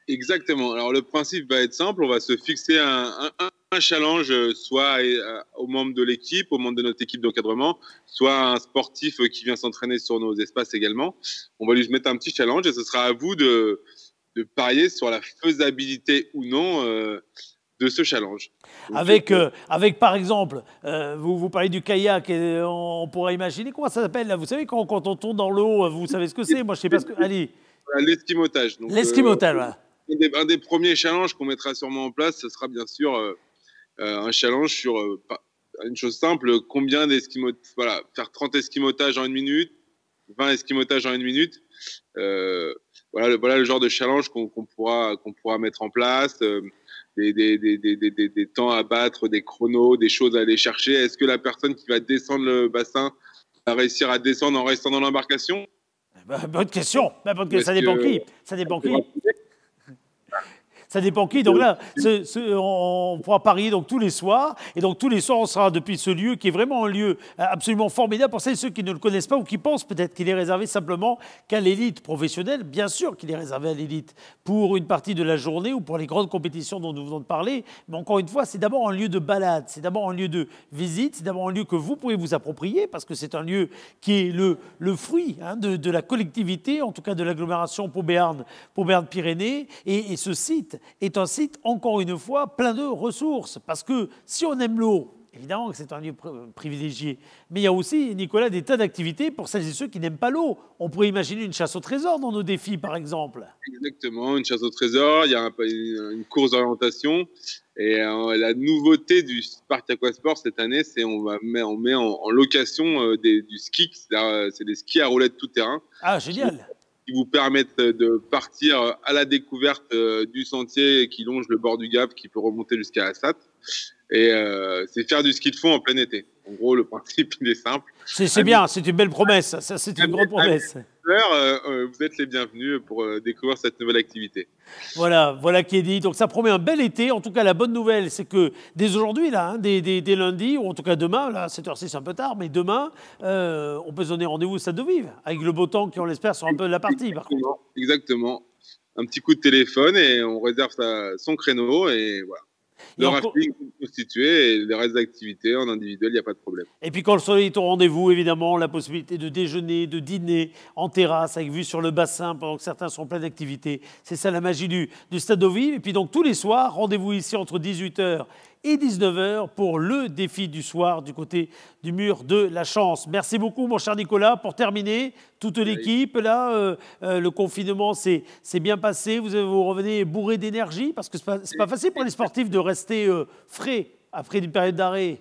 Exactement. Alors le principe va être simple, on va se fixer un, un challenge, euh, soit euh, aux membres de l'équipe, aux membres de notre équipe d'encadrement, soit un sportif euh, qui vient s'entraîner sur nos espaces également. On va lui mettre un petit challenge et ce sera à vous de, de parier sur la faisabilité ou non de ce challenge. avec, avec par exemple, vous, vous parlez du kayak, et on, pourrait imaginer, comment ça s'appelle là? Vous savez, quand, quand on tourne dans l'eau, vous savez ce que c'est? Moi, je sais pas ce que. Allez. L'esquimotage. L'esquimotage, voilà. Un des, premiers challenges qu'on mettra sûrement en place, ce sera bien sûr un challenge sur euh, une chose simple, combien d'esquimotages, voilà, faire 30 esquimotages en une minute, 20 esquimotages en une minute. Euh, voilà, le, voilà le genre de challenge qu'on pourra, qu'on pourra mettre en place, des, des, des, des, temps à battre, des chronos, des choses à aller chercher. Est-ce que la personne qui va descendre le bassin va réussir à descendre en restant dans l'embarcation? Bah, Bonne question. Bah, ça dépend qui. Ça dépend qui. Ça dépend qui. Donc là, on pourra parier donc tous les soirs. Et donc tous les soirs, on sera depuis ce lieu qui est vraiment un lieu absolument formidable pour celles et ceux qui ne le connaissent pas ou qui pensent peut-être qu'il est réservé simplement qu'à l'élite professionnelle. Bien sûr qu'il est réservé à l'élite pour une partie de la journée ou pour les grandes compétitions dont nous venons de parler. Mais encore une fois, c'est d'abord un lieu de balade, c'est d'abord un lieu de visite, c'est d'abord un lieu que vous pouvez vous approprier parce que c'est un lieu qui est le, fruit hein, de, la collectivité, en tout cas de l'agglomération Pau Béarn, Pyrénées. Et, et ce site est un site, encore une fois, plein de ressources. Parce que si on aime l'eau, évidemment que c'est un lieu privilégié, mais il y a aussi, Nicolas, des tas d'activités pour celles et ceux qui n'aiment pas l'eau. On pourrait imaginer une chasse au trésor dans nos défis, par exemple. Exactement, une chasse au trésor, il y a une course d'orientation. Et euh, la nouveauté du parc aquasport cette année, c'est on va met, on met en, location euh, du ski, c'est des skis à roulettes tout terrain. Ah, génial vous permettent de partir à la découverte euh, du sentier qui longe le bord du Gap, qui peut remonter jusqu'à Assat. Et euh, c'est faire du ski de fond en plein été. En gros, le principe, il est simple. C'est bien, c'est une belle promesse. C'est une grande promesse. Euh, vous êtes les bienvenus pour découvrir cette nouvelle activité. Voilà, voilà qui est dit. Donc ça promet un bel été. En tout cas, la bonne nouvelle, c'est que dès aujourd'hui, là, hein, dès, lundi, ou en tout cas demain, là, cette heure-ci, c'est un peu tard, mais demain, on peut se donner rendez-vous au Stade de Vive, avec le beau temps qui, on l'espère, sera un peu la partie. Exactement. Exactement. Un petit coup de téléphone et on réserve son créneau et voilà. Le rafting constitué et les restes d'activités en individuel, il n'y a pas de problème. Et puis quand le soleil est au rendez-vous, évidemment, la possibilité de déjeuner, de dîner en terrasse avec vue sur le bassin pendant que certains sont pleins d'activités. C'est ça la magie du, du Stade Vive. Et puis donc tous les soirs, rendez-vous ici entre 18h et 19h pour le défi du soir du côté du mur de la chance. Merci beaucoup, mon cher Nicolas. Pour terminer, toute l'équipe, là, euh, euh, le confinement s'est bien passé. Vous, vous revenez bourré d'énergie parce que ce n'est pas, pas, facile pour les sportifs de rester euh, frais après une période d'arrêt.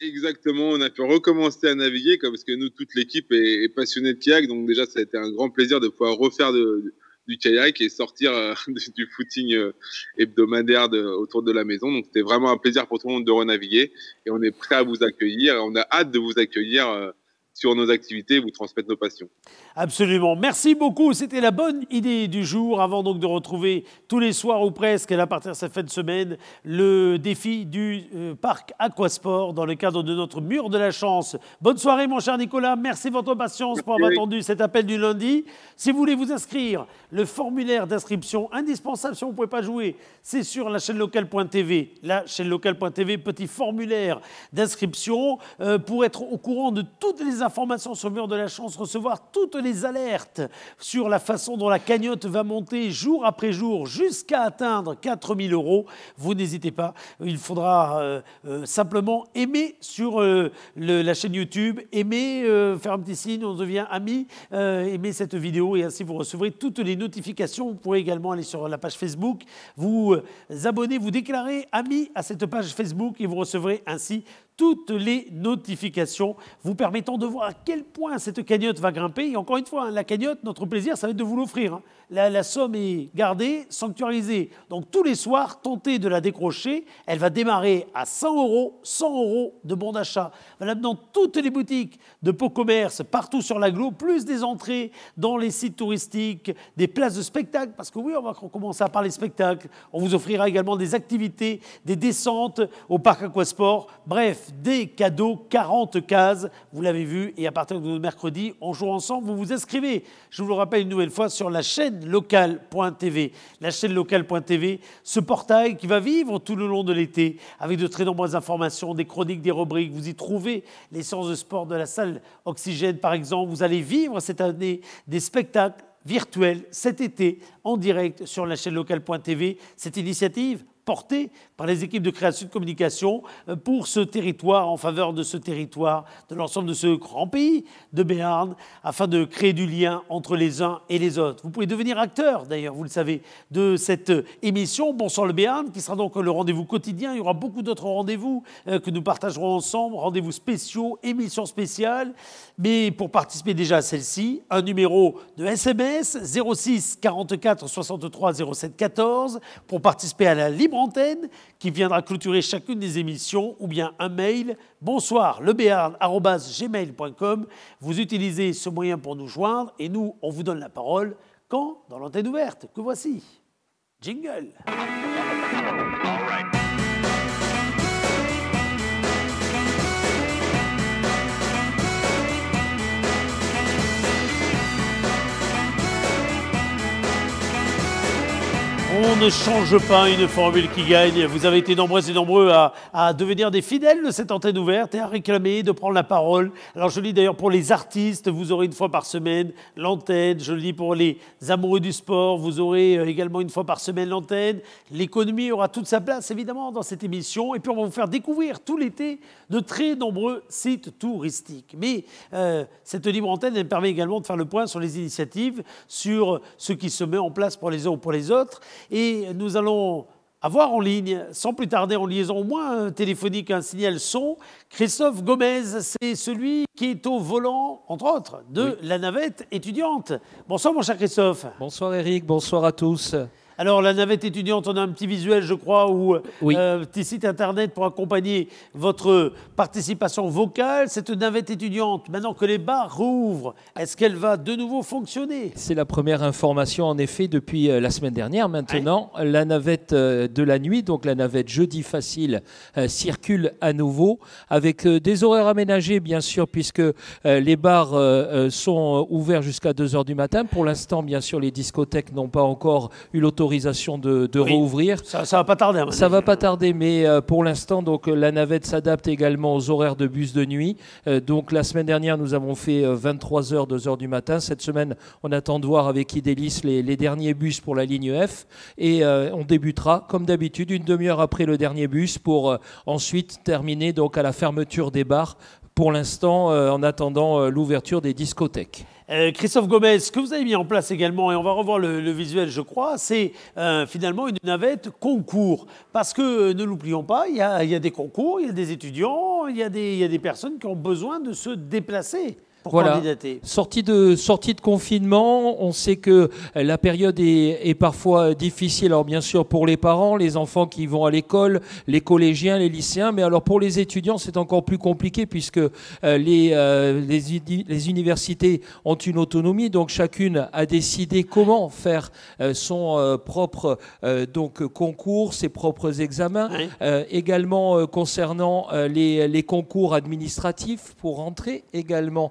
Exactement, on a pu recommencer à naviguer parce que nous, toute l'équipe est, est, passionnée de kayak. Donc déjà, ça a été un grand plaisir de pouvoir refaire de, du kayak et sortir euh, du footing euh, hebdomadaire autour de la maison. Donc c'était vraiment un plaisir pour tout le monde de renaviguer et on est prêt à vous accueillir. On a hâte de vous accueillir euh, sur nos activités, vous transmettre nos passions. Absolument. Merci beaucoup. C'était la bonne idée du jour. Avant donc de retrouver tous les soirs ou presque, à partir de cette fin de semaine, le défi du euh, parc Aquasport dans le cadre de notre mur de la chance. Bonne soirée, mon cher Nicolas. Merci de votre patience pour avoir attendu cet appel du lundi. Si vous voulez vous inscrire, le formulaire d'inscription indispensable si vous ne pouvez pas jouer, c'est sur la chaîne locale.tv. La chaîne locale.tv, petit formulaire d'inscription euh, pour être au courant de toutes les informations sur le mur de la chance, recevoir toutes les alertes sur la façon dont la cagnotte va monter jour après jour jusqu'à atteindre 4000 euros. Vous n'hésitez pas, il faudra euh, euh, simplement aimer sur la chaîne YouTube, aimer, faire un petit signe, on devient amis, aimer cette vidéo et ainsi vous recevrez toutes les notifications. Vous pourrez également aller sur la page Facebook, vous abonner, vous déclarer ami à cette page Facebook et vous recevrez ainsi toutes les notifications vous permettant de voir à quel point cette cagnotte va grimper. Et encore une fois, hein, la cagnotte, notre plaisir, ça va être de vous l'offrir. La, somme est gardée, sanctuarisée. Donc tous les soirs, tentez de la décrocher. Elle va démarrer à 100 euros, 100 euros de bon d'achat. Valable dans toutes les boutiques de Pau Commerce, partout sur l'aglo, plus des entrées dans les sites touristiques, des places de spectacle. Parce que oui, on va commencer à parler spectacle. On vous offrira également des activités, des descentes au parc Aquasport. Bref, des cadeaux, 40 cases, vous l'avez vu, et à partir de mercredi, on joue ensemble, vous vous inscrivez. Je vous le rappelle une nouvelle fois sur la chaîne locale.tv. La chaîne locale.tv, ce portail qui va vivre tout le long de l'été avec de très nombreuses informations, des chroniques, des rubriques. Vous y trouvez les séances de sport de la salle Oxygène, par exemple. Vous allez vivre cette année des spectacles virtuels cet été en direct sur la chaîne locale.tv. Cette initiative portée par les équipes de création de communication euh, pour ce territoire, en faveur de ce territoire, de l'ensemble de ce grand pays de Béarn, afin de créer du lien entre les uns et les autres. Vous pouvez devenir acteur, d'ailleurs, vous le savez, de cette émission Bonsoir le Béarn, qui sera donc le rendez-vous quotidien. Il y aura beaucoup d'autres rendez-vous euh, que nous partagerons ensemble, rendez-vous spéciaux, émissions spéciales. Mais pour participer déjà à celle-ci, un numéro de SMS 06 44 63 07 14 pour participer à la libre antenne qui viendra clôturer chacune des émissions ou bien un mail bonsoir lebéarn.gmail.com. Vous utilisez ce moyen pour nous joindre et nous, on vous donne la parole quand? Dans l'antenne ouverte, que voici. Jingle. On ne change pas une formule qui gagne. Vous avez été nombreux et nombreux à, devenir des fidèles de cette antenne ouverte et à réclamer de prendre la parole. Alors je le dis d'ailleurs pour les artistes, vous aurez une fois par semaine l'antenne. Je le dis pour les amoureux du sport, vous aurez euh, également une fois par semaine l'antenne. L'économie aura toute sa place évidemment dans cette émission. Et puis on va vous faire découvrir tout l'été de très nombreux sites touristiques. Mais euh, cette libre antenne, elle permet également de faire le point sur les initiatives, sur ce qui se met en place pour les uns ou pour les autres. Et nous allons avoir en ligne, sans plus tarder, en liaison au moins téléphonique, un signal son, Christophe Gomez. C'est celui qui est au volant, entre autres, de la navette étudiante. Bonsoir, mon cher Christophe. Bonsoir, Eric. Bonsoir à tous. Alors, la navette étudiante, on a un petit visuel, je crois, ou un euh, petit site internet pour accompagner votre participation vocale. Cette navette étudiante, maintenant que les bars rouvrent, est-ce qu'elle va de nouveau fonctionner? C'est la première information, en effet, depuis euh, la semaine dernière. Maintenant, la navette euh, de la nuit, donc la navette jeudi facile, circule à nouveau avec des horaires aménagés, bien sûr, puisque les bars sont ouverts jusqu'à 2 h du matin. Pour l'instant, bien sûr, les discothèques n'ont pas encore eu l'autorisation de, de rouvrir. Ça, ça va pas tarder. Ça va pas tarder, mais euh, pour l'instant, donc la navette s'adapte également aux horaires de bus de nuit. Euh, donc la semaine dernière, nous avons fait 23h, euh, 2h du matin. Cette semaine, on attend de voir avec Idélis les, les derniers bus pour la ligne F. Et on débutera, comme d'habitude, une demi-heure après le dernier bus pour ensuite terminer donc à la fermeture des bars pour l'instant en attendant l'ouverture des discothèques. Euh, Christophe Gomez, ce que vous avez mis en place également, et on va revoir le, visuel, je crois, c'est euh, finalement une navette concours. Parce que, euh, ne l'oublions pas, il y, a, des concours, il y a des étudiants, il y a des, il y a des personnes qui ont besoin de se déplacer. Pour Voilà. candidater. Sortie de, sortie de confinement, on sait que la période est, est parfois difficile, alors bien sûr pour les parents, les enfants qui vont à l'école, les collégiens, les lycéens, mais alors pour les étudiants c'est encore plus compliqué puisque euh, les, euh, les, uni- les universités ont une autonomie, donc chacune a décidé comment faire euh, son euh, propre euh, donc, concours, ses propres examens. Oui. Également concernant les, les concours administratifs pour entrer également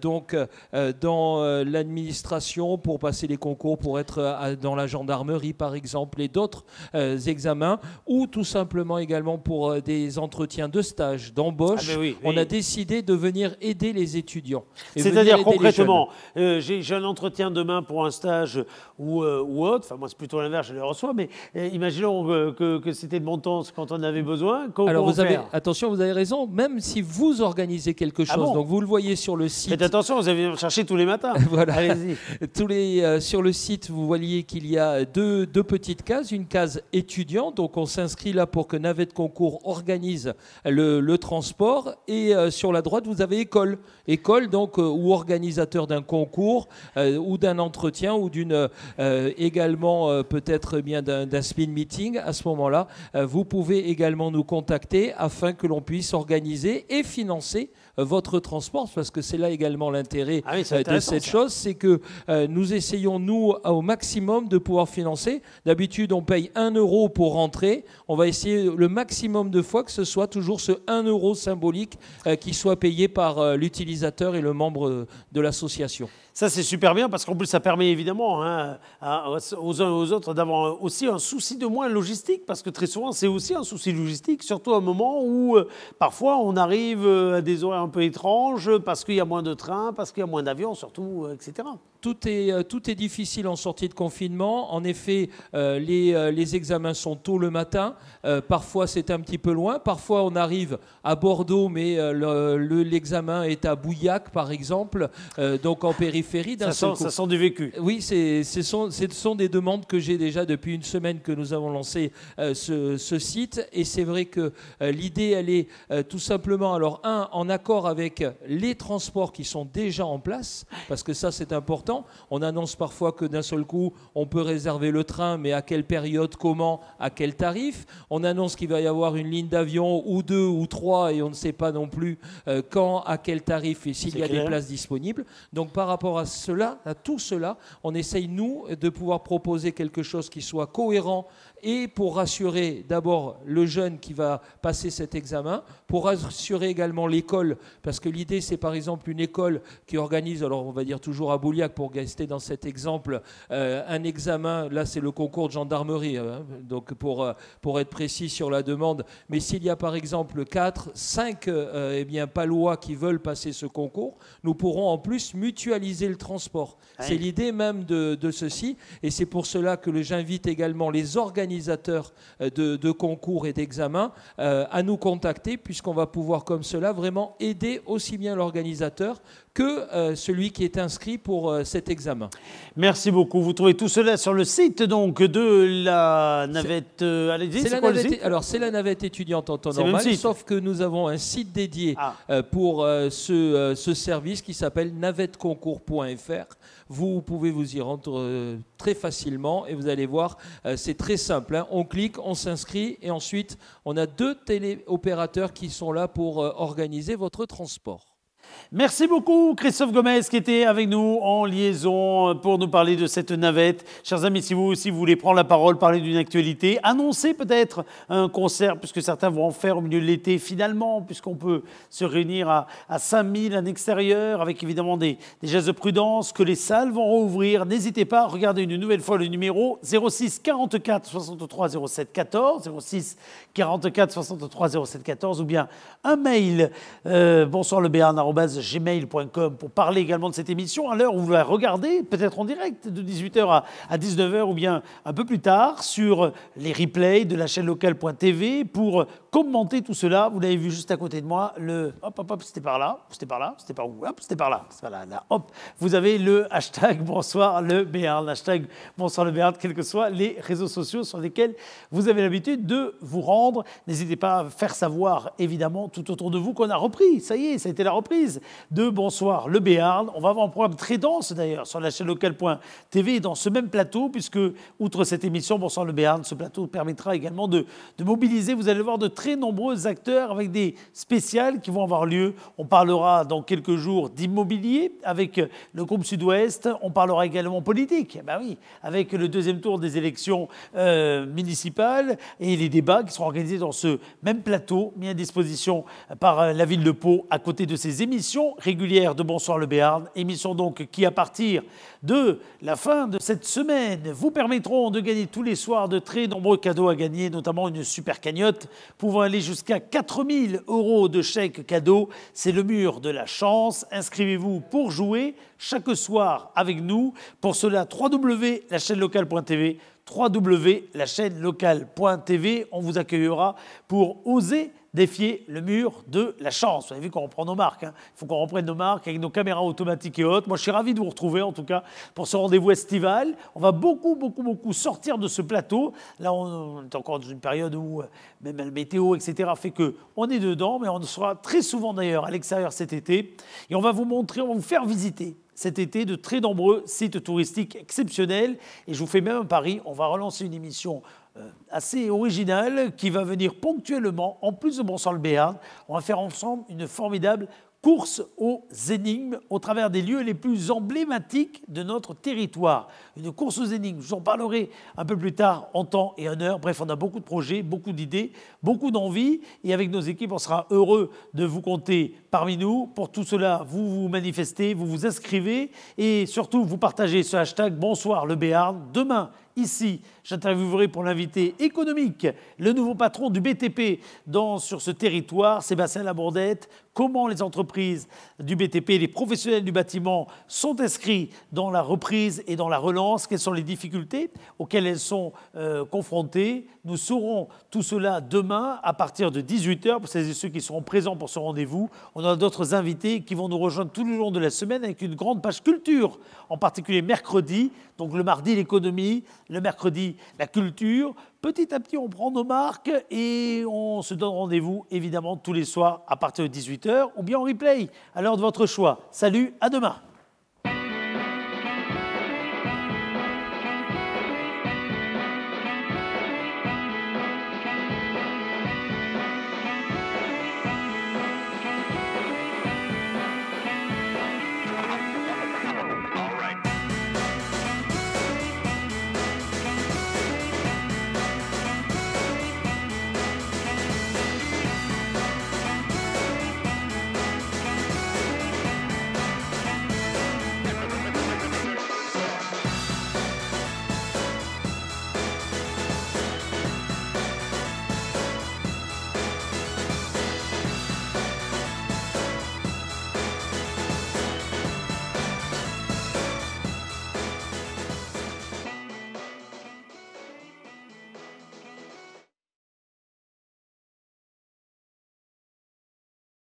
donc euh, dans euh, l'administration pour passer les concours pour être euh, dans la gendarmerie par exemple et d'autres euh, examens ou tout simplement également pour euh, des entretiens de stage d'embauche Ah ben oui, on oui. a décidé de venir aider les étudiants C'est-à-dire concrètement, euh, j'ai un entretien demain pour un stage ou, euh, ou autre, enfin moi c'est plutôt l'inverse, je les reçois, mais euh, imaginons que, c'était de mon temps quand on avait besoin. Alors vous avez attention, vous avez raison. Même si vous organisez quelque chose, Ah bon? donc vous le voyez sur le site. Faites attention, vous allez me chercher tous les matins. Voilà. Allez-y. Tous les, euh, sur le site, vous voyez qu'il y a deux, deux petites cases. Une case étudiant, donc on s'inscrit là pour que Navette Concours organise le, le transport. Et euh, sur la droite, vous avez école. École, donc, euh, ou organisateur d'un concours, ou d'un entretien, ou d'une également peut-être eh bien d'un spin meeting. À ce moment-là, vous pouvez également nous contacter afin que l'on puisse organiser et financer votre transport, parce que c'est là également l'intérêt Ah oui, euh, de cette ça. chose, c'est que euh, nous essayons, nous, au maximum de pouvoir financer. D'habitude, on paye 1 euro pour rentrer. On va essayer le maximum de fois que ce soit toujours ce 1 euro symbolique euh, qui soit payé par euh, l'utilisateur et le membre euh, de l'association. Ça, c'est super bien parce qu'en plus, ça permet évidemment hein, aux uns et aux autres d'avoir aussi un souci de moins logistique parce que très souvent, c'est aussi un souci logistique, surtout à un moment où euh, parfois on arrive euh, à des horaires un peu étranges parce qu'il y a moins de trains, parce qu'il y a moins d'avions, surtout, euh, etc. Tout est, euh, tout est difficile en sortie de confinement. En effet, euh, les, euh, les examens sont tôt le matin. Euh, parfois, c'est un petit peu loin. Parfois, on arrive à Bordeaux, mais euh, le- le- l'examen est à Bouillac, par exemple, donc en périphérie. Ça sent, ça sent du vécu. Oui, ce sont, ce sont des demandes que j'ai déjà depuis une semaine que nous avons lancé ce, ce site. Et c'est vrai que l'idée, elle est tout simplement, alors, un, en accord avec les transports qui sont déjà en place, parce que ça, c'est important. On annonce parfois que d'un seul coup, on peut réserver le train, mais à quelle période, comment, à quel tarif. On annonce qu'il va y avoir une ligne d'avion ou deux ou trois, et on ne sait pas non plus euh, quand, à quel tarif et s'il y a clair. des places disponibles. Donc par rapport à cela, à tout cela, on essaye, nous, de pouvoir proposer quelque chose qui soit cohérent et pour rassurer d'abord le jeune qui va passer cet examen, pour rassurer également l'école, parce que l'idée c'est par exemple une école qui organise, alors on va dire toujours à Bouliac pour rester dans cet exemple, euh, un examen, là c'est le concours de gendarmerie, hein, donc pour, euh, pour être précis sur la demande, mais s'il y a par exemple 4, 5 euh, eh bien, palois qui veulent passer ce concours, nous pourrons en plus mutualiser le transport. C'est l'idée même de, de ceci, et c'est pour cela que j'invite également les organisateurs euh, de, de concours et d'examens euh, à nous contacter, puisqu'on va pouvoir comme cela vraiment aider aussi bien l'organisateur que euh, celui qui est inscrit pour euh, cet examen. Merci beaucoup. Vous trouvez tout cela sur le site donc de la navette. euh, Allez-y, C'est le site alors c'est la navette étudiante en temps normal, sauf que nous avons un site dédié Ah. pour ce, ce service qui s'appelle navetteconcours.fr. Vous pouvez vous y rendre très facilement et vous allez voir, c'est très simple. hein. On clique, on s'inscrit et ensuite on a deux téléopérateurs qui sont là pour organiser votre transport. Merci beaucoup Christophe Gomez qui était avec nous en liaison pour nous parler de cette navette. Chers amis, si vous aussi vous voulez prendre la parole, parler d'une actualité, annoncer peut-être un concert, puisque certains vont en faire au milieu de l'été finalement, puisqu'on peut se réunir à, à 5000 en extérieur avec évidemment des, gestes de prudence, que les salles vont rouvrir. N'hésitez pas à regarder une nouvelle fois le numéro 06 44 63 07 14, 06 44 63 07 14 ou bien un mail euh, bonsoir le gmail.com pour parler également de cette émission à l'heure où vous la regardez, peut-être en direct de 18h à, à 19h ou bien un peu plus tard sur les replays de la chaîne locale.tv pour commenter tout cela. Vous l'avez vu juste à côté de moi, le hop hop hop, c'était par là, c'était par là, c'était par où Hop, c'était par là, par là, là, hop. Vous avez le hashtag bonsoir le Béarn, hashtag bonsoir le Béarn, quels que soient les réseaux sociaux sur lesquels vous avez l'habitude de vous rendre. N'hésitez pas à faire savoir évidemment tout autour de vous qu'on a repris. Ça y est, ça a été la reprise. De Bonsoir le Béarn. On va avoir un programme très dense d'ailleurs sur la chaîne locale.tv dans ce même plateau, puisque outre cette émission Bonsoir le Béarn, ce plateau permettra également de, mobiliser, vous allez voir, de très nombreux acteurs avec des spéciales qui vont avoir lieu. On parlera dans quelques jours d'immobilier avec le groupe Sud-Ouest. On parlera également politique, ben oui, avec le deuxième tour des élections euh, municipales et les débats qui seront organisés dans ce même plateau mis à disposition par euh, la ville de Pau à côté de ces émissions régulières de Bonsoir le Béarn. Émissions donc qui, à partir de la fin de cette semaine, vous permettront de gagner tous les soirs de très nombreux cadeaux à gagner, notamment une super cagnotte pouvant aller jusqu'à 4000 euros de chèques cadeaux. C'est le mur de la chance. Inscrivez-vous pour jouer chaque soir avec nous. Pour cela, www.lachaînelocale.tv www.lachaînelocale.tv. On vous accueillera pour oser défier le mur de la chance. Vous avez vu qu'on reprend nos marques. hein. Il faut qu'on reprenne nos marques avec nos caméras automatiques et autres. Moi, je suis ravi de vous retrouver, en tout cas, pour ce rendez-vous estival. On va beaucoup, beaucoup, beaucoup sortir de ce plateau. Là, on est encore dans une période où euh, même la météo, etc., fait que on est dedans, mais on sera très souvent d'ailleurs à l'extérieur cet été. Et on va vous montrer, on va vous faire visiter cet été de très nombreux sites touristiques exceptionnels. Et je vous fais même un pari, on va relancer une émission euh, assez originale qui va venir ponctuellement, en plus de Bonsoir le Béarn, on va faire ensemble une formidable course aux énigmes au travers des lieux les plus emblématiques de notre territoire. Une course aux énigmes, je vous en parlerai un peu plus tard en temps et en heure. Bref, on a beaucoup de projets, beaucoup d'idées, beaucoup d'envie et avec nos équipes, on sera heureux de vous compter parmi nous. Pour tout cela, vous vous manifestez, vous vous inscrivez et surtout vous partagez ce hashtag Bonsoir le Béarn. Demain, Ici, j'interviewerai pour l'invité économique le nouveau patron du BTP dans, sur ce territoire, Sébastien Labourdette. Comment les entreprises du BTP, les professionnels du bâtiment sont inscrits dans la reprise et dans la relance? Quelles sont les difficultés auxquelles elles sont euh, confrontées Nous saurons tout cela demain à partir de 18h pour celles et ceux qui seront présents pour ce rendez-vous. On a d'autres invités qui vont nous rejoindre tout le long de la semaine avec une grande page culture, en particulier mercredi. Donc le mardi, l'économie, le mercredi, la culture. Petit à petit, on prend nos marques et on se donne rendez-vous évidemment tous les soirs à partir de 18h ou bien en replay à l'heure de votre choix. Salut, à demain.